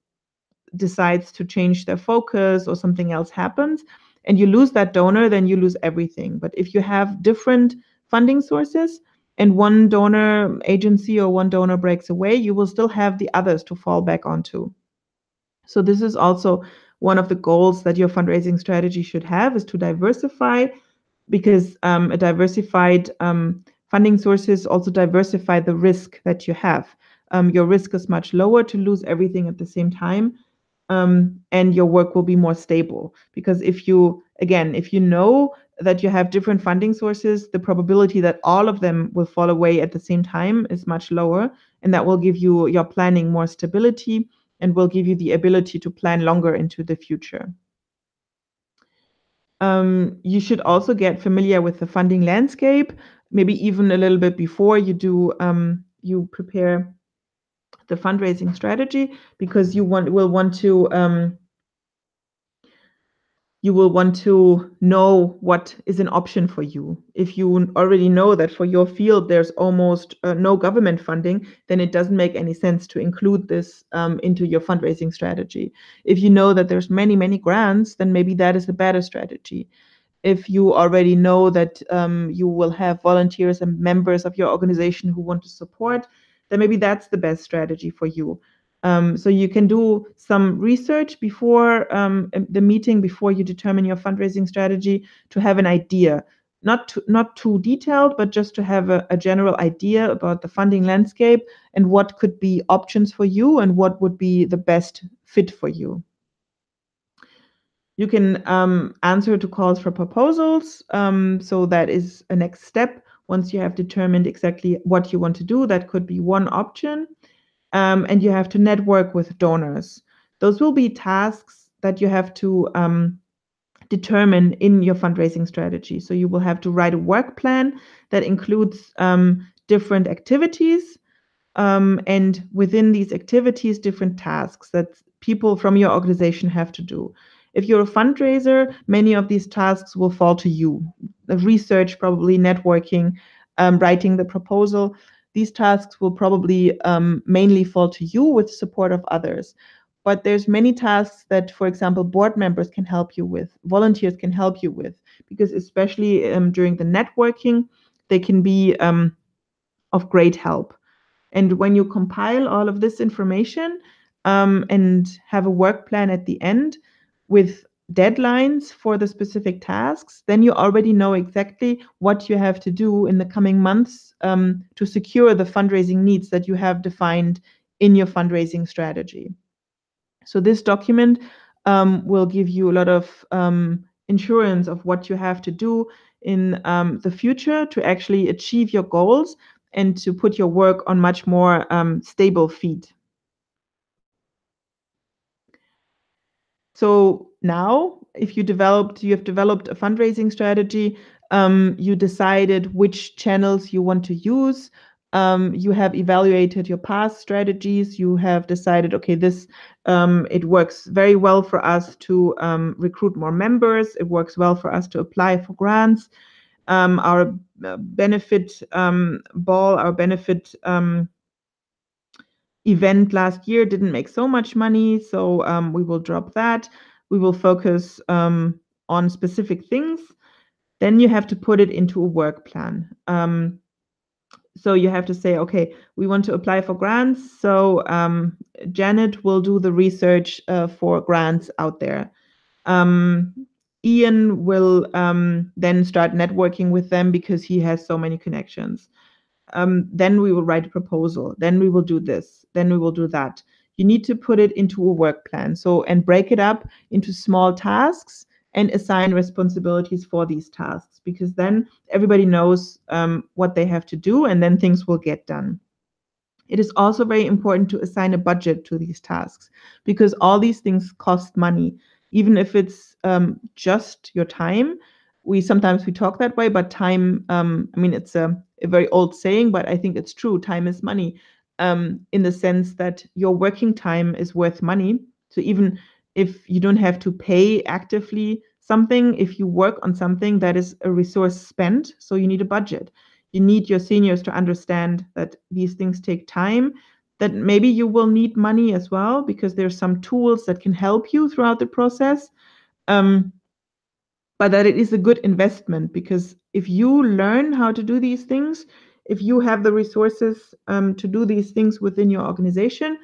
decides to change their focus or something else happens and you lose that donor then you lose everything. But if you have different funding sources and one donor agency or one donor breaks away you will still have the others to fall back onto so this is also one of the goals that your fundraising strategy should have is to diversify because um, a diversified um, funding sources also diversify the risk that you have. Um, your risk is much lower to lose everything at the same time, um, and your work will be more stable. Because if you, again, if you know that you have different funding sources, the probability that all of them will fall away at the same time is much lower, and that will give you your planning more stability and will give you the ability to plan longer into the future. Um, you should also get familiar with the funding landscape, maybe even a little bit before you do um, you prepare the fundraising strategy, because you want will want to um, you will want to know what is an option for you. If you already know that for your field there's almost uh, no government funding, then it doesn't make any sense to include this um, into your fundraising strategy. If you know that there's many, many grants, then maybe that is a better strategy. If you already know that um, you will have volunteers and members of your organization who want to support, then maybe that's the best strategy for you. Um, so you can do some research before um, the meeting, before you determine your fundraising strategy, to have an idea. Not too, not too detailed, but just to have a, a general idea about the funding landscape and what could be options for you and what would be the best fit for you. You can um, answer to calls for proposals. Um, so that is a next step. Once you have determined exactly what you want to do, that could be one option um, and you have to network with donors. Those will be tasks that you have to um, determine in your fundraising strategy. So you will have to write a work plan that includes um, different activities, um, and within these activities, different tasks that people from your organization have to do. If you're a fundraiser, many of these tasks will fall to you. The research, probably networking, um, writing the proposal these tasks will probably um, mainly fall to you with support of others. But there's many tasks that for example board members can help you with volunteers can help you with because especially um, during the networking they can be um, of great help. And when you compile all of this information um, and have a work plan at the end with deadlines for the specific tasks, then you already know exactly what you have to do in the coming months um, to secure the fundraising needs that you have defined in your fundraising strategy. So this document um, will give you a lot of um, insurance of what you have to do in um, the future to actually achieve your goals and to put your work on much more um, stable feet. So now, if you developed, you have developed a fundraising strategy, um, you decided which channels you want to use. Um, you have evaluated your past strategies. You have decided, okay, this um, it works very well for us to um, recruit more members. It works well for us to apply for grants. Um, our uh, benefit um, ball, our benefit event last year didn't make so much money, so um, we will drop that. We will focus um, on specific things. Then you have to put it into a work plan. Um, so you have to say, okay, we want to apply for grants. So um, Janet will do the research uh, for grants out there. Um, Ian will um, then start networking with them because he has so many connections um, then we will write a proposal then we will do this then we will do that you need to put it into a work plan. So and break it up into small tasks and assign responsibilities for these tasks because then everybody knows um, what they have to do and then things will get done. It is also very important to assign a budget to these tasks because all these things cost money. Even if it's um, just your time we sometimes we talk that way but time um, i mean it's a, a, very old saying but i think it's true. Time is money um, in the sense that your working time is worth money. So even if you don't have to pay actively something if you work on something that is a resource spent so you need a budget. You need your seniors to understand that these things take time that maybe you will need money as well because there's some tools that can help you throughout the process. Um, but that it is a good investment because if you learn how to do these things, if you have the resources um, to do these things within your organization,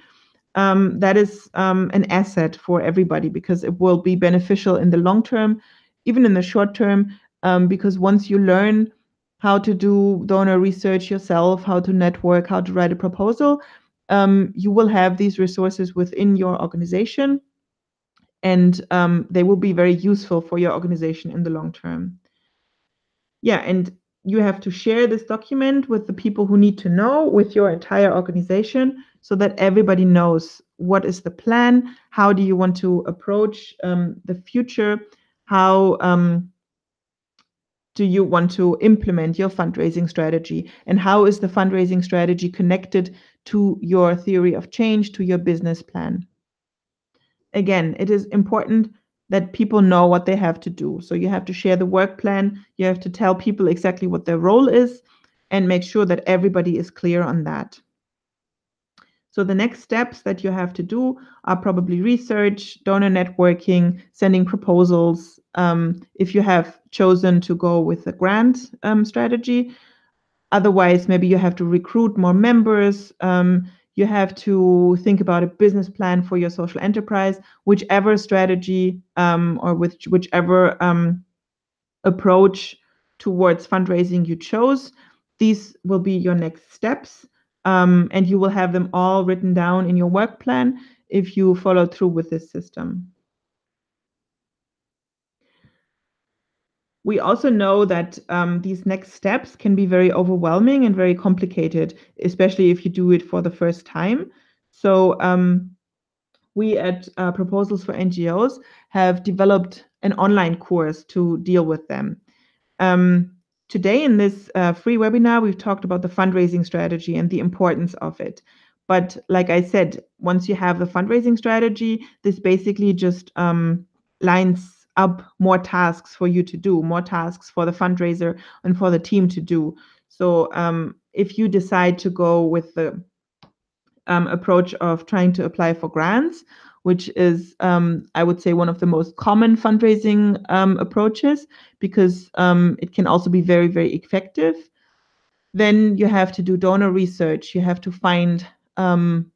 um, that is um, an asset for everybody because it will be beneficial in the long term, even in the short term, um, because once you learn how to do donor research yourself, how to network, how to write a proposal, um, you will have these resources within your organization and um, they will be very useful for your organization in the long term. Yeah, and you have to share this document with the people who need to know with your entire organization so that everybody knows what is the plan, how do you want to approach um, the future, how um, do you want to implement your fundraising strategy, and how is the fundraising strategy connected to your theory of change, to your business plan? Again, it is important that people know what they have to do. So you have to share the work plan, you have to tell people exactly what their role is, and make sure that everybody is clear on that. So the next steps that you have to do are probably research, donor networking, sending proposals. Um, if you have chosen to go with a grant um, strategy, otherwise maybe you have to recruit more members. Um, you have to think about a business plan for your social enterprise, whichever strategy um, or with whichever um, approach towards fundraising you chose. These will be your next steps um, and you will have them all written down in your work plan if you follow through with this system. We also know that um, these next steps can be very overwhelming and very complicated, especially if you do it for the first time. So um, we at uh, Proposals for NGOs have developed an online course to deal with them. Um, Today, in this uh, free webinar, we've talked about the fundraising strategy and the importance of it. But like I said, once you have the fundraising strategy, this basically just um, lines up more tasks for you to do, more tasks for the fundraiser and for the team to do. So um, if you decide to go with the um, approach of trying to apply for grants, which is, um, I would say, one of the most common fundraising um, approaches because um, it can also be very, very effective. Then you have to do donor research. You have to find um,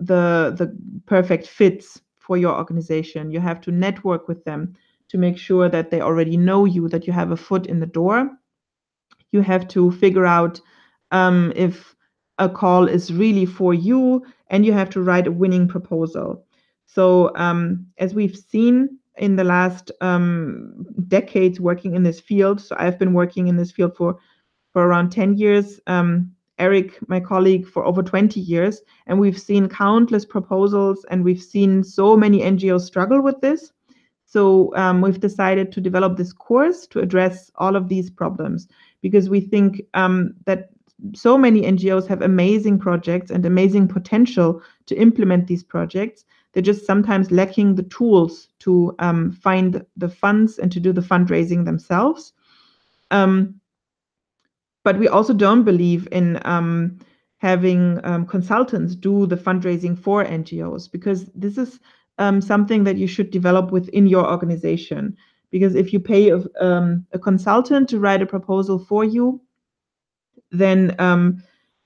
the the perfect fits for your organization. You have to network with them to make sure that they already know you, that you have a foot in the door. You have to figure out um, if a call is really for you, and you have to write a winning proposal. So um, as we've seen in the last um, decades working in this field, so I've been working in this field for for around 10 years. Um, Eric, my colleague, for over 20 years, and we've seen countless proposals, and we've seen so many NGOs struggle with this. So um, we've decided to develop this course to address all of these problems because we think um, that so many NGOs have amazing projects and amazing potential to implement these projects, they're just sometimes lacking the tools to um, find the funds and to do the fundraising themselves. Um, but we also don't believe in um, having um, consultants do the fundraising for NGOs because this is um, something that you should develop within your organization. Because if you pay a, um, a consultant to write a proposal for you, then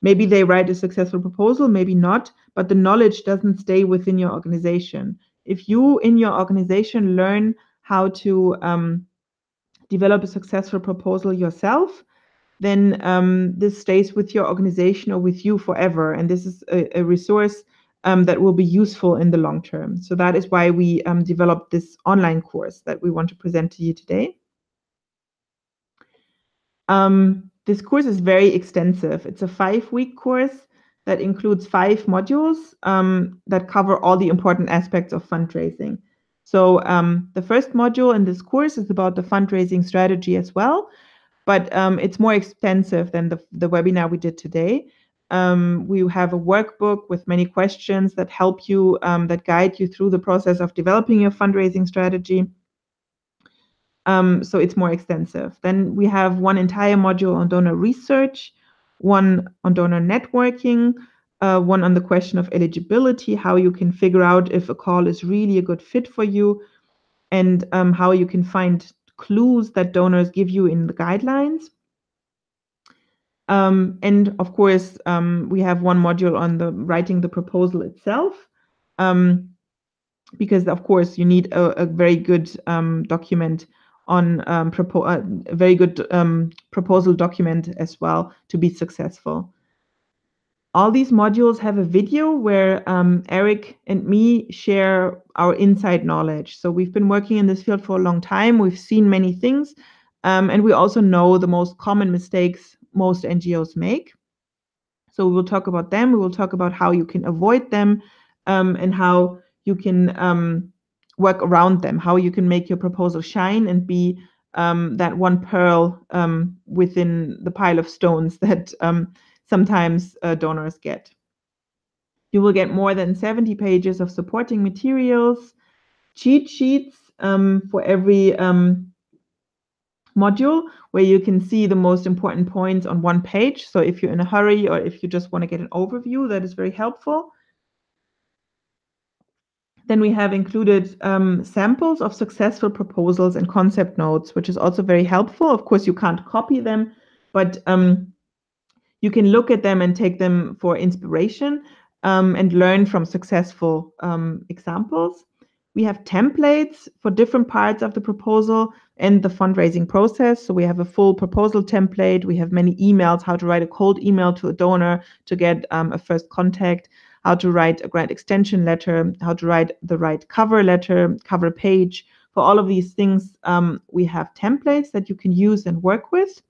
maybe they write a successful proposal, maybe not, but the knowledge doesn't stay within your organization. If you in your organization learn how to um, develop a successful proposal yourself, then um, this stays with your organization or with you forever. And this is a, a resource um, that will be useful in the long term. So that is why we um, developed this online course that we want to present to you today. Um, this course is very extensive. It's a five week course that includes five modules um, that cover all the important aspects of fundraising. So um, the first module in this course is about the fundraising strategy as well, but um, it's more extensive than the, the webinar we did today. Um, we have a workbook with many questions that help you, um, that guide you through the process of developing your fundraising strategy. Um, so it's more extensive. Then we have one entire module on donor research, one on donor networking, uh, one on the question of eligibility, how you can figure out if a call is really a good fit for you, and um, how you can find clues that donors give you in the guidelines. Um, and of course, um, we have one module on the writing the proposal itself, um, because of course you need a, a very good um, document on um, uh, a very good um, proposal document as well to be successful. All these modules have a video where Eric and me share our inside knowledge. So we've been working in this field for a long time. We've seen many things, and we also know the most common mistakes most NGOs make. So we will talk about them. We will talk about how you can avoid them um, and how you can um, work around them, how you can make your proposal shine and be um, that one pearl um, within the pile of stones that um, sometimes uh, donors get. You will get more than 70 pages of supporting materials, cheat sheets, um, for every module where you can see the most important points on one page. So if you're in a hurry or if you just want to get an overview, that is very helpful. Then we have included um, samples of successful proposals and concept notes, which is also very helpful. Of course, you can't copy them, but um, you can look at them and take them for inspiration um, and learn from successful um, examples. We have templates for different parts of the proposal and the fundraising process. So we have a full proposal template. We have many emails, how to write a cold email to a donor to get um, a first contact how to write a grant extension letter, how to write the right cover letter, cover page. For all of these things, um, we have templates that you can use and work with.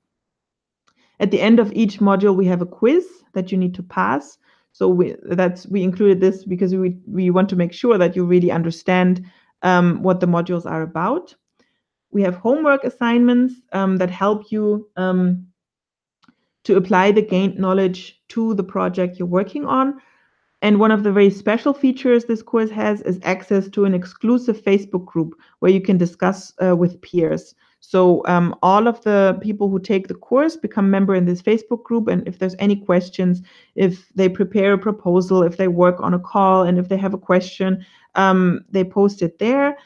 At the end of each module, we have a quiz that you need to pass. So we, that's we included this because we we want to make sure that you really understand um, what the modules are about. We have homework assignments um, that help you um, to apply the gained knowledge to the project you're working on. And one of the very special features this course has is access to an exclusive Facebook group where you can discuss uh, with peers. So um, all of the people who take the course become member in this Facebook group. And if there's any questions, if they prepare a proposal, if they work on a call, and if they have a question, um, they post it there.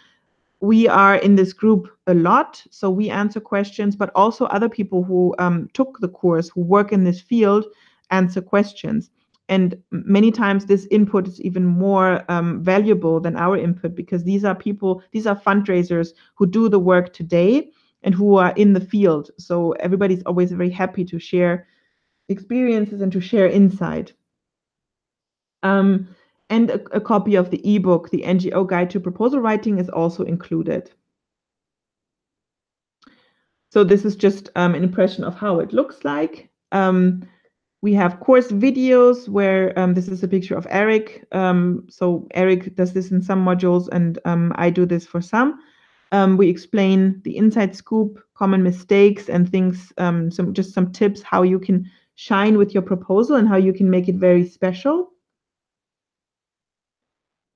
We are in this group a lot, so we answer questions, but also other people who um, took the course, who work in this field, answer questions. And many times this input is even more um, valuable than our input because these are people, these are fundraisers who do the work today and who are in the field. So everybody's always very happy to share experiences and to share insight. Um, and a, a, copy of the ebook, the NGO Guide to Proposal Writing, is also included. So this is just um, an impression of how it looks like. Um, we have course videos where um, this is a picture of Eric. Um, so Eric does this in some modules and um, I do this for some. Um, we explain the inside scoop, common mistakes and things, some just some tips how you can shine with your proposal and how you can make it very special.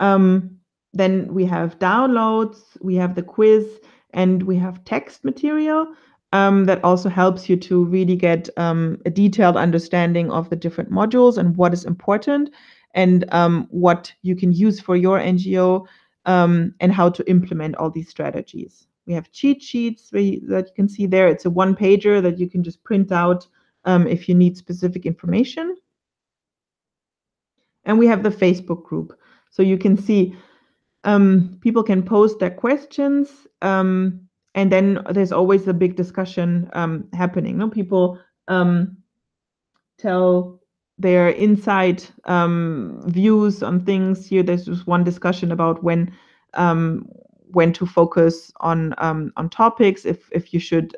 Um, then we have downloads, we have the quiz, and we have text material um, that also helps you to really get um, a detailed understanding of the different modules and what is important and um, what you can use for your NGO um, and how to implement all these strategies. We have cheat sheets you, that you can see there. It's a one pager that you can just print out um, if you need specific information. And we have the Facebook group. So you can see um, people can post their questions. Um, and then there's always a big discussion um, happening. No, people um, tell their inside um, views on things. Here, there's just one discussion about when um, when to focus on on topics. If if you should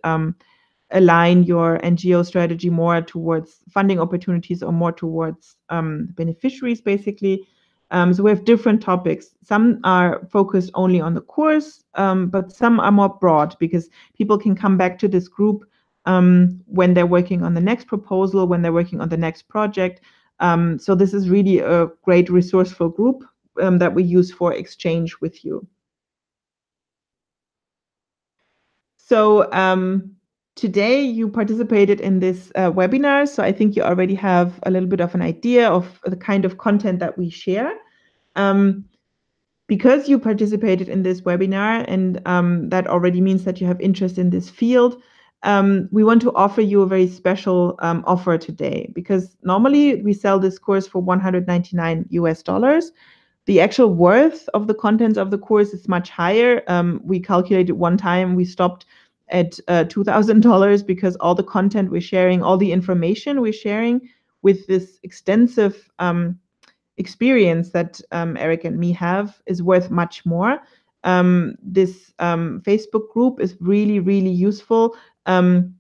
align your NGO strategy more towards funding opportunities or more towards beneficiaries, basically. Um, so we have different topics. Some are focused only on the course, um, but some are more broad because people can come back to this group um, when they're working on the next proposal, when they're working on the next project. Um, so this is really a great resourceful group um, that we use for exchange with you. So um, today you participated in this uh, webinar, so I think you already have a little bit of an idea of the kind of content that we share. Um, because you participated in this webinar, and um, that already means that you have interest in this field, um, we want to offer you a very special um, offer today because normally we sell this course for 199 US dollars. The actual worth of the contents of the course is much higher. Um, we calculated one time, we stopped at uh, $2,000 because all the content we're sharing, all the information we're sharing with this extensive um, experience that um, Eric and me have is worth much more. Um, this um, Facebook group is really, really useful um,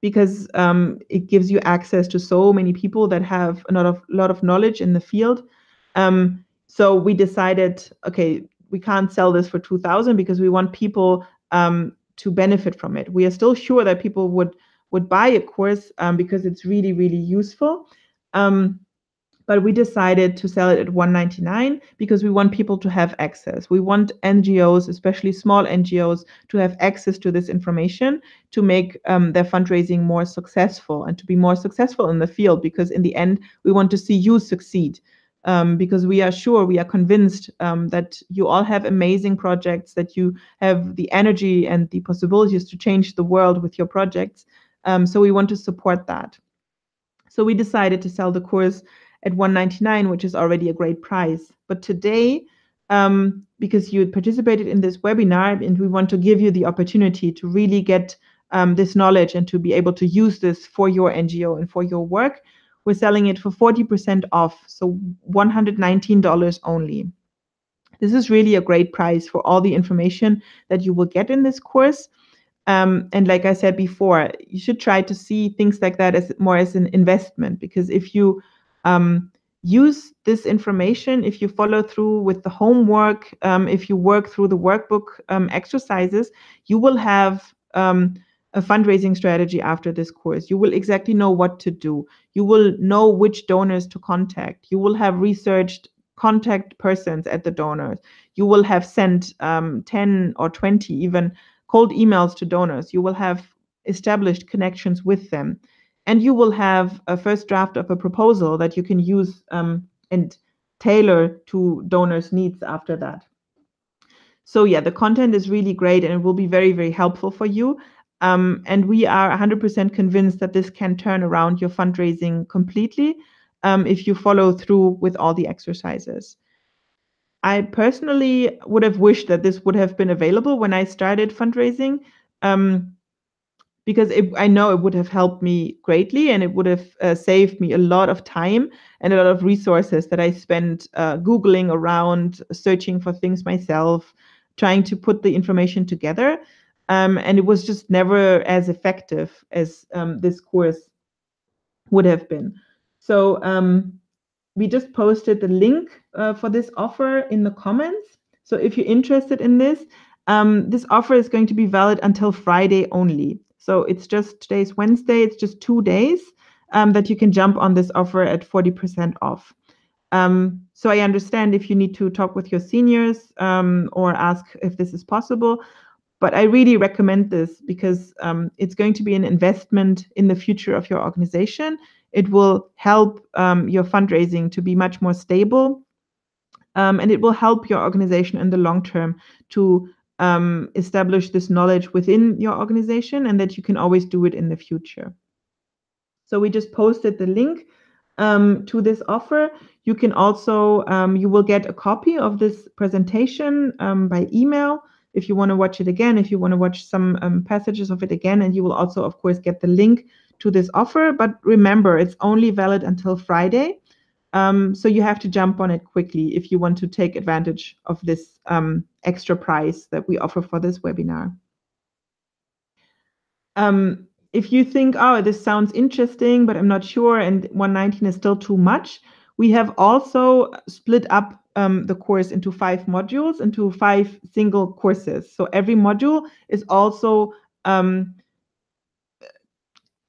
because um, it gives you access to so many people that have a lot of, lot of knowledge in the field. So we decided, okay, we can't sell this for 2000 because we want people um, to benefit from it. We are still sure that people would would buy a course um, because it's really really useful. Um, but we decided to sell it at 199 because we want people to have access we want ngos especially small ngos to have access to this information to make um, their fundraising more successful and to be more successful in the field because in the end we want to see you succeed um, because we are sure we are convinced um, that you all have amazing projects that you have the energy and the possibilities to change the world with your projects. Um, so we want to support that. So we decided to sell the course at 199 which is already a great price. But today um, because you participated in this webinar and we want to give you the opportunity to really get um, this knowledge and to be able to use this for your ngo and for your work we're selling it for 40% off so $119 only. This is really a great price for all the information that you will get in this course. Um, and like i said before you should try to see things like that as more as an investment because if you um, use this information if you follow through with the homework um, if you work through the workbook um, exercises you will have um, a fundraising strategy after this course. You will exactly know what to do. You will know which donors to contact. You will have researched contact persons at the donors. You will have sent um, 10 or 20 even cold emails to donors. You will have established connections with them. And you will have a first draft of a proposal that you can use um, and tailor to donors' needs after that. So yeah, the content is really great and it will be very, very helpful for you. Um, and we are 100% convinced that this can turn around your fundraising completely um, if you follow through with all the exercises. I personally would have wished that this would have been available when I started fundraising. Um, because it, I know it would have helped me greatly and it would have uh, saved me a lot of time and a lot of resources that I spent uh, Googling around, searching for things myself, trying to put the information together. Um, and it was just never as effective as um, this course would have been. So um, we just posted the link uh, for this offer in the comments. So if you're interested in this, um, this offer is going to be valid until Friday only. So it's just today's Wednesday, it's just two days um, that you can jump on this offer at 40% off. Um, so I understand if you need to talk with your seniors um, or ask if this is possible, but I really recommend this because um, it's going to be an investment in the future of your organization. It will help um, your fundraising to be much more stable, um, and it will help your organization in the long term to um, establish this knowledge within your organization and that you can always do it in the future. So we just posted the link um, to this offer. You can also, um, you will get a copy of this presentation by email if you want to watch it again, if you want to watch some um, passages of it again, and you will also, of course, get the link to this offer. But remember, it's only valid until Friday. Um, so you have to jump on it quickly if you want to take advantage of this um, extra price that we offer for this webinar. Um, if you think, oh, this sounds interesting, but I'm not sure, and 119 is still too much, we have also split up um, the course into five modules, into five single courses. So every module is also um,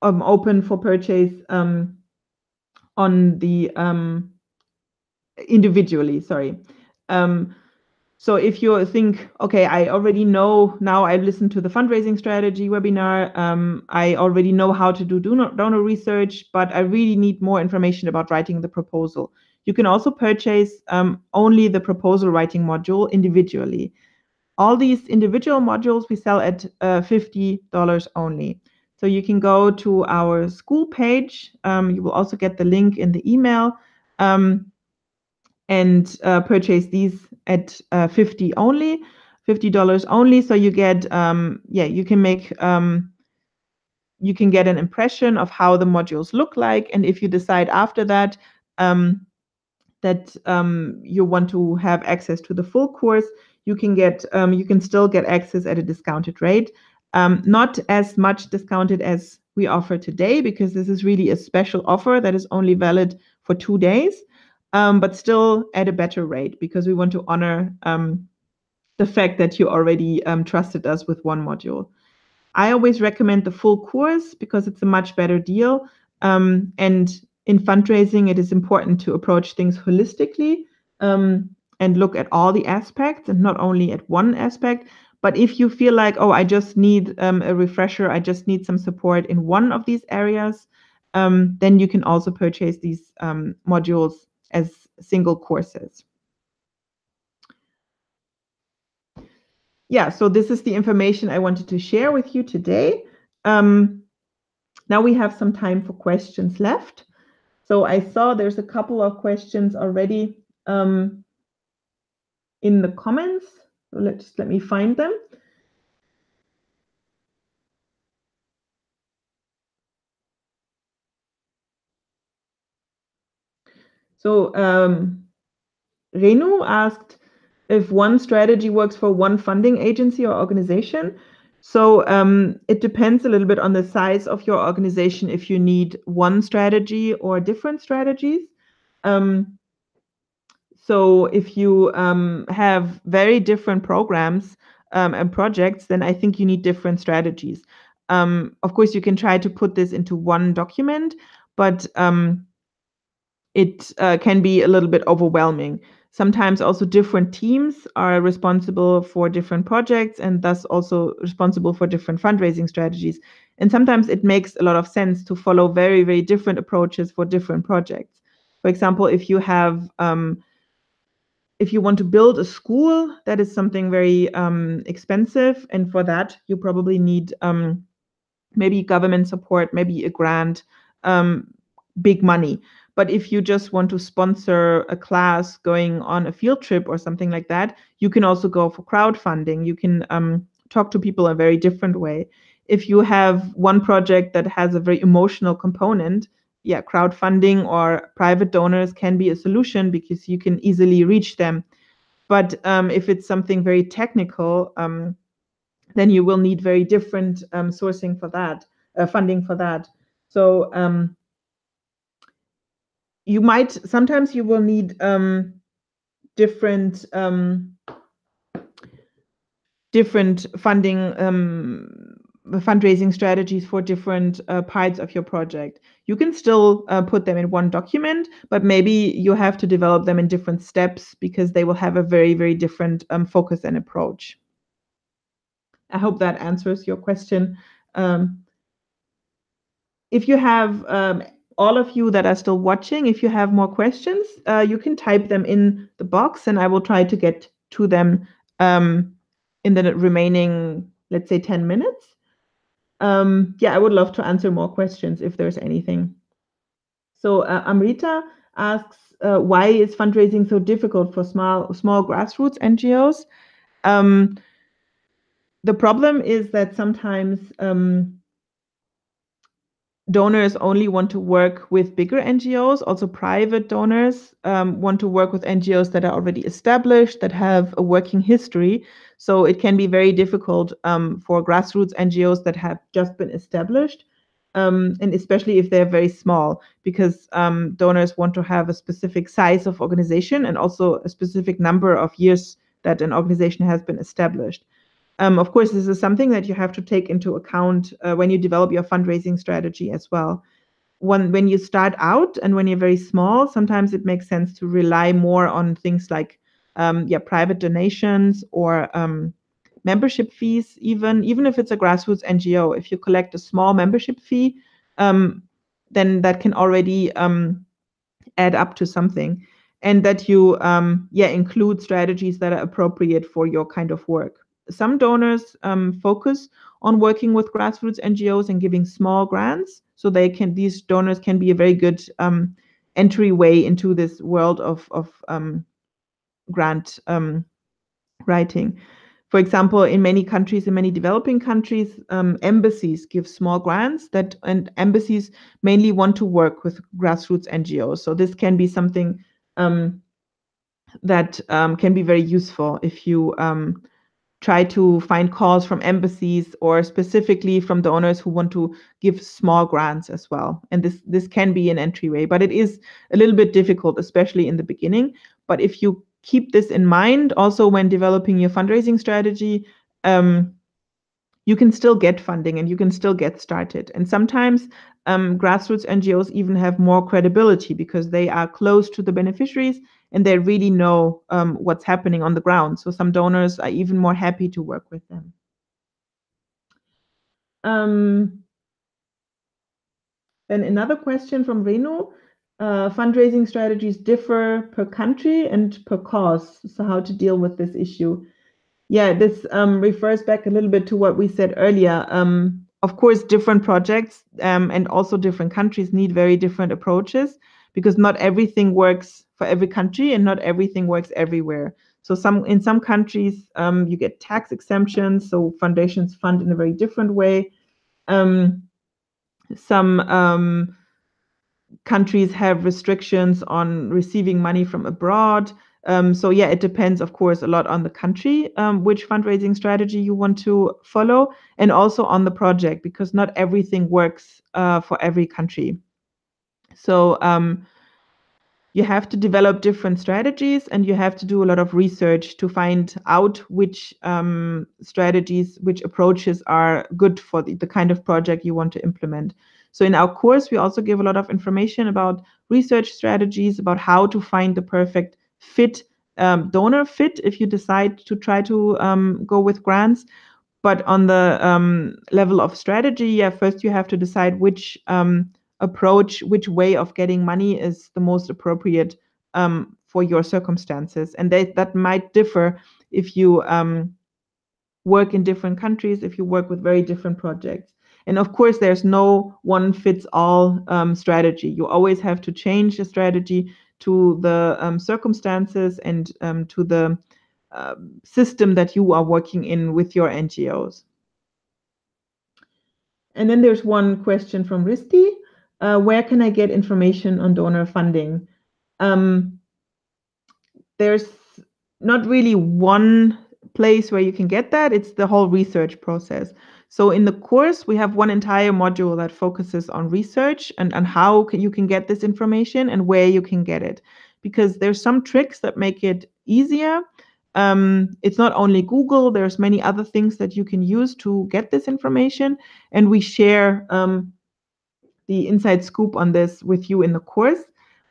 um, open for purchase um, on the um, individually. Sorry. Um, so if you think, okay, I already know now I've listened to the fundraising strategy webinar, um, I already know how to do donor, donor research, but I really need more information about writing the proposal. You can also purchase um, only the proposal writing module individually. All these individual modules we sell at uh, $50 only. So you can go to our school page. Um, you will also get the link in the email um, and uh, purchase these at uh, 50 only, $50 only. So you get, um, yeah, you can make, um, you can get an impression of how the modules look like. And if you decide after that, um, that um, you want to have access to the full course, you can get, um, you can still get access at a discounted rate. Um, not as much discounted as we offer today because this is really a special offer that is only valid for two days, um, but still at a better rate because we want to honor um, the fact that you already um, trusted us with one module. I always recommend the full course because it's a much better deal. Um, and in fundraising, it is important to approach things holistically um, and look at all the aspects and not only at one aspect. But if you feel like, oh, I just need um, a refresher, I just need some support in one of these areas, um, then you can also purchase these um, modules as single courses. Yeah, so this is the information I wanted to share with you today. Um, now we have some time for questions left. So I saw there's a couple of questions already um, in the comments. So let's let me find them. So um, Renu asked if one strategy works for one funding agency or organization. So um, it depends a little bit on the size of your organization if you need one strategy or different strategies. Um, so if you um, have very different programs um, and projects, then I think you need different strategies. Um, of course, you can try to put this into one document, but um, it uh, can be a little bit overwhelming. Sometimes also different teams are responsible for different projects and thus also responsible for different fundraising strategies. And sometimes it makes a lot of sense to follow very, very different approaches for different projects. For example, if you have um, if you want to build a school, that is something very um, expensive. And for that, you probably need um, maybe government support, maybe a grant, um, big money. But if you just want to sponsor a class going on a field trip or something like that, you can also go for crowdfunding. You can um, talk to people a very different way. If you have one project that has a very emotional component, yeah, crowdfunding or private donors can be a solution because you can easily reach them. But um, if it's something very technical, um, then you will need very different um, sourcing for that, uh, funding for that. So um, you might sometimes you will need um, different um, different funding fundraising strategies for different uh, parts of your project. You can still uh, put them in one document, but maybe you have to develop them in different steps because they will have a very, very different um, focus and approach. I hope that answers your question. Um, if you have um, all of you that are still watching, if you have more questions, uh, you can type them in the box and I will try to get to them um, in the remaining, let's say, 10 minutes um, yeah, I would love to answer more questions if there's anything. So uh, Amrita asks, uh, why is fundraising so difficult for small small grassroots NGOs? Um, the problem is that sometimes um, donors only want to work with bigger NGOs. Also, private donors um, want to work with NGOs that are already established, that have a working history. So it can be very difficult um, for grassroots NGOs that have just been established, um, and especially if they're very small, because um, donors want to have a specific size of organization and also a specific number of years that an organization has been established. Um, of course, this is something that you have to take into account uh, when you develop your fundraising strategy as well. When, when you start out and when you're very small, sometimes it makes sense to rely more on things like um, yeah, private donations or um, membership fees, even even if it's a grassroots NGO. If you collect a small membership fee, um, then that can already um, add up to something, and that you um, yeah include strategies that are appropriate for your kind of work some donors um, focus on working with grassroots NGOs and giving small grants. So they can these donors can be a very good um, entryway into this world of of um, grant um, writing. For example, in many countries, in many developing countries, um, embassies give small grants that and embassies mainly want to work with grassroots NGOs. So this can be something um, that can be very useful if you try to find calls from embassies or specifically from donors who want to give small grants as well. And this this can be an entryway but it is a little bit difficult especially in the beginning. But if you keep this in mind also when developing your fundraising strategy um, you can still get funding and you can still get started. And sometimes um, grassroots NGOs even have more credibility because they are close to the beneficiaries and they really know um, what's happening on the ground. So some donors are even more happy to work with them. Um, then another question from Renu. Uh, fundraising strategies differ per country and per cause. So how to deal with this issue? Yeah, this um, refers back a little bit to what we said earlier. Um, of course, different projects um, and also different countries need very different approaches because not everything works for every country and not everything works everywhere. So some in some countries um, you get tax exemptions, so foundations fund in a very different way. Um, some um, countries have restrictions on receiving money from abroad. Um, so yeah, it depends, of course, a lot on the country, um, which fundraising strategy you want to follow, and also on the project, because not everything works uh, for every country. So um, you have to develop different strategies, and you have to do a lot of research to find out which um, strategies, which approaches are good for the, the kind of project you want to implement. So in our course, we also give a lot of information about research strategies, about how to find the perfect fit um, donor fit if you decide to try to um, go with grants. But on the um, level of strategy, yeah, first you have to decide which um, approach, which way of getting money is the most appropriate um, for your circumstances. And they, that might differ if you um, work in different countries, if you work with very different projects. And of course, there's no one fits all strategy. You always have to change the strategy to the um, circumstances and um, to the uh, system that you are working in with your NGOs. And then there's one question from Risti. Uh, where can I get information on donor funding? Um, there's not really one place where you can get that. It's the whole research process. So in the course, we have one entire module that focuses on research and, and how can, you can get this information and where you can get it. Because there's some tricks that make it easier. Um, it's not only Google, there's many other things that you can use to get this information. And we share um, the inside scoop on this with you in the course.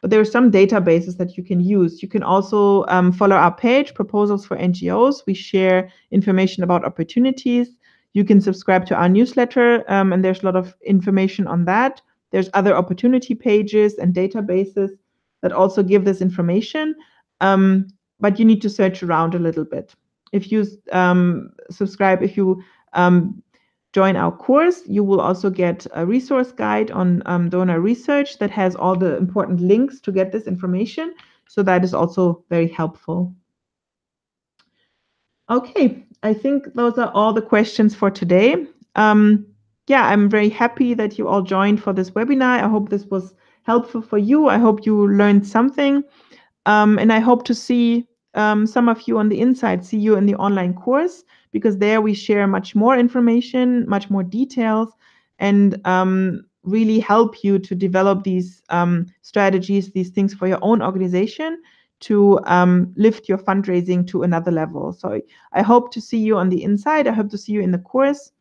But there are some databases that you can use. You can also um, follow our page, Proposals for NGOs. We share information about opportunities. You can subscribe to our newsletter, um, and there's a lot of information on that. There's other opportunity pages and databases that also give this information, um, but you need to search around a little bit. If you um, subscribe, if you um, join our course, you will also get a resource guide on um, donor research that has all the important links to get this information. So that is also very helpful. Okay, I think those are all the questions for today. Um, yeah, I'm very happy that you all joined for this webinar. I hope this was helpful for you. I hope you learned something. Um, and I hope to see um, some of you on the inside, see you in the online course, because there we share much more information, much more details, and um, really help you to develop these um, strategies, these things for your own organization to um, lift your fundraising to another level. So I hope to see you on the inside. I hope to see you in the course.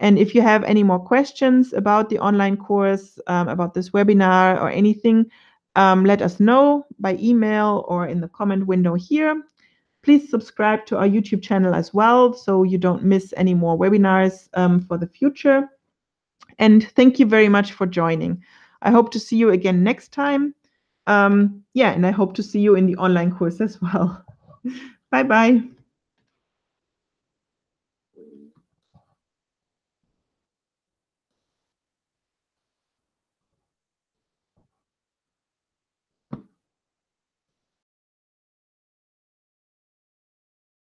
And if you have any more questions about the online course, um, about this webinar or anything, um, let us know by email or in the comment window here. Please subscribe to our YouTube channel as well so you don't miss any more webinars um, for the future. And thank you very much for joining. I hope to see you again next time. Um, yeah, and I hope to see you in the online course as well. bye bye.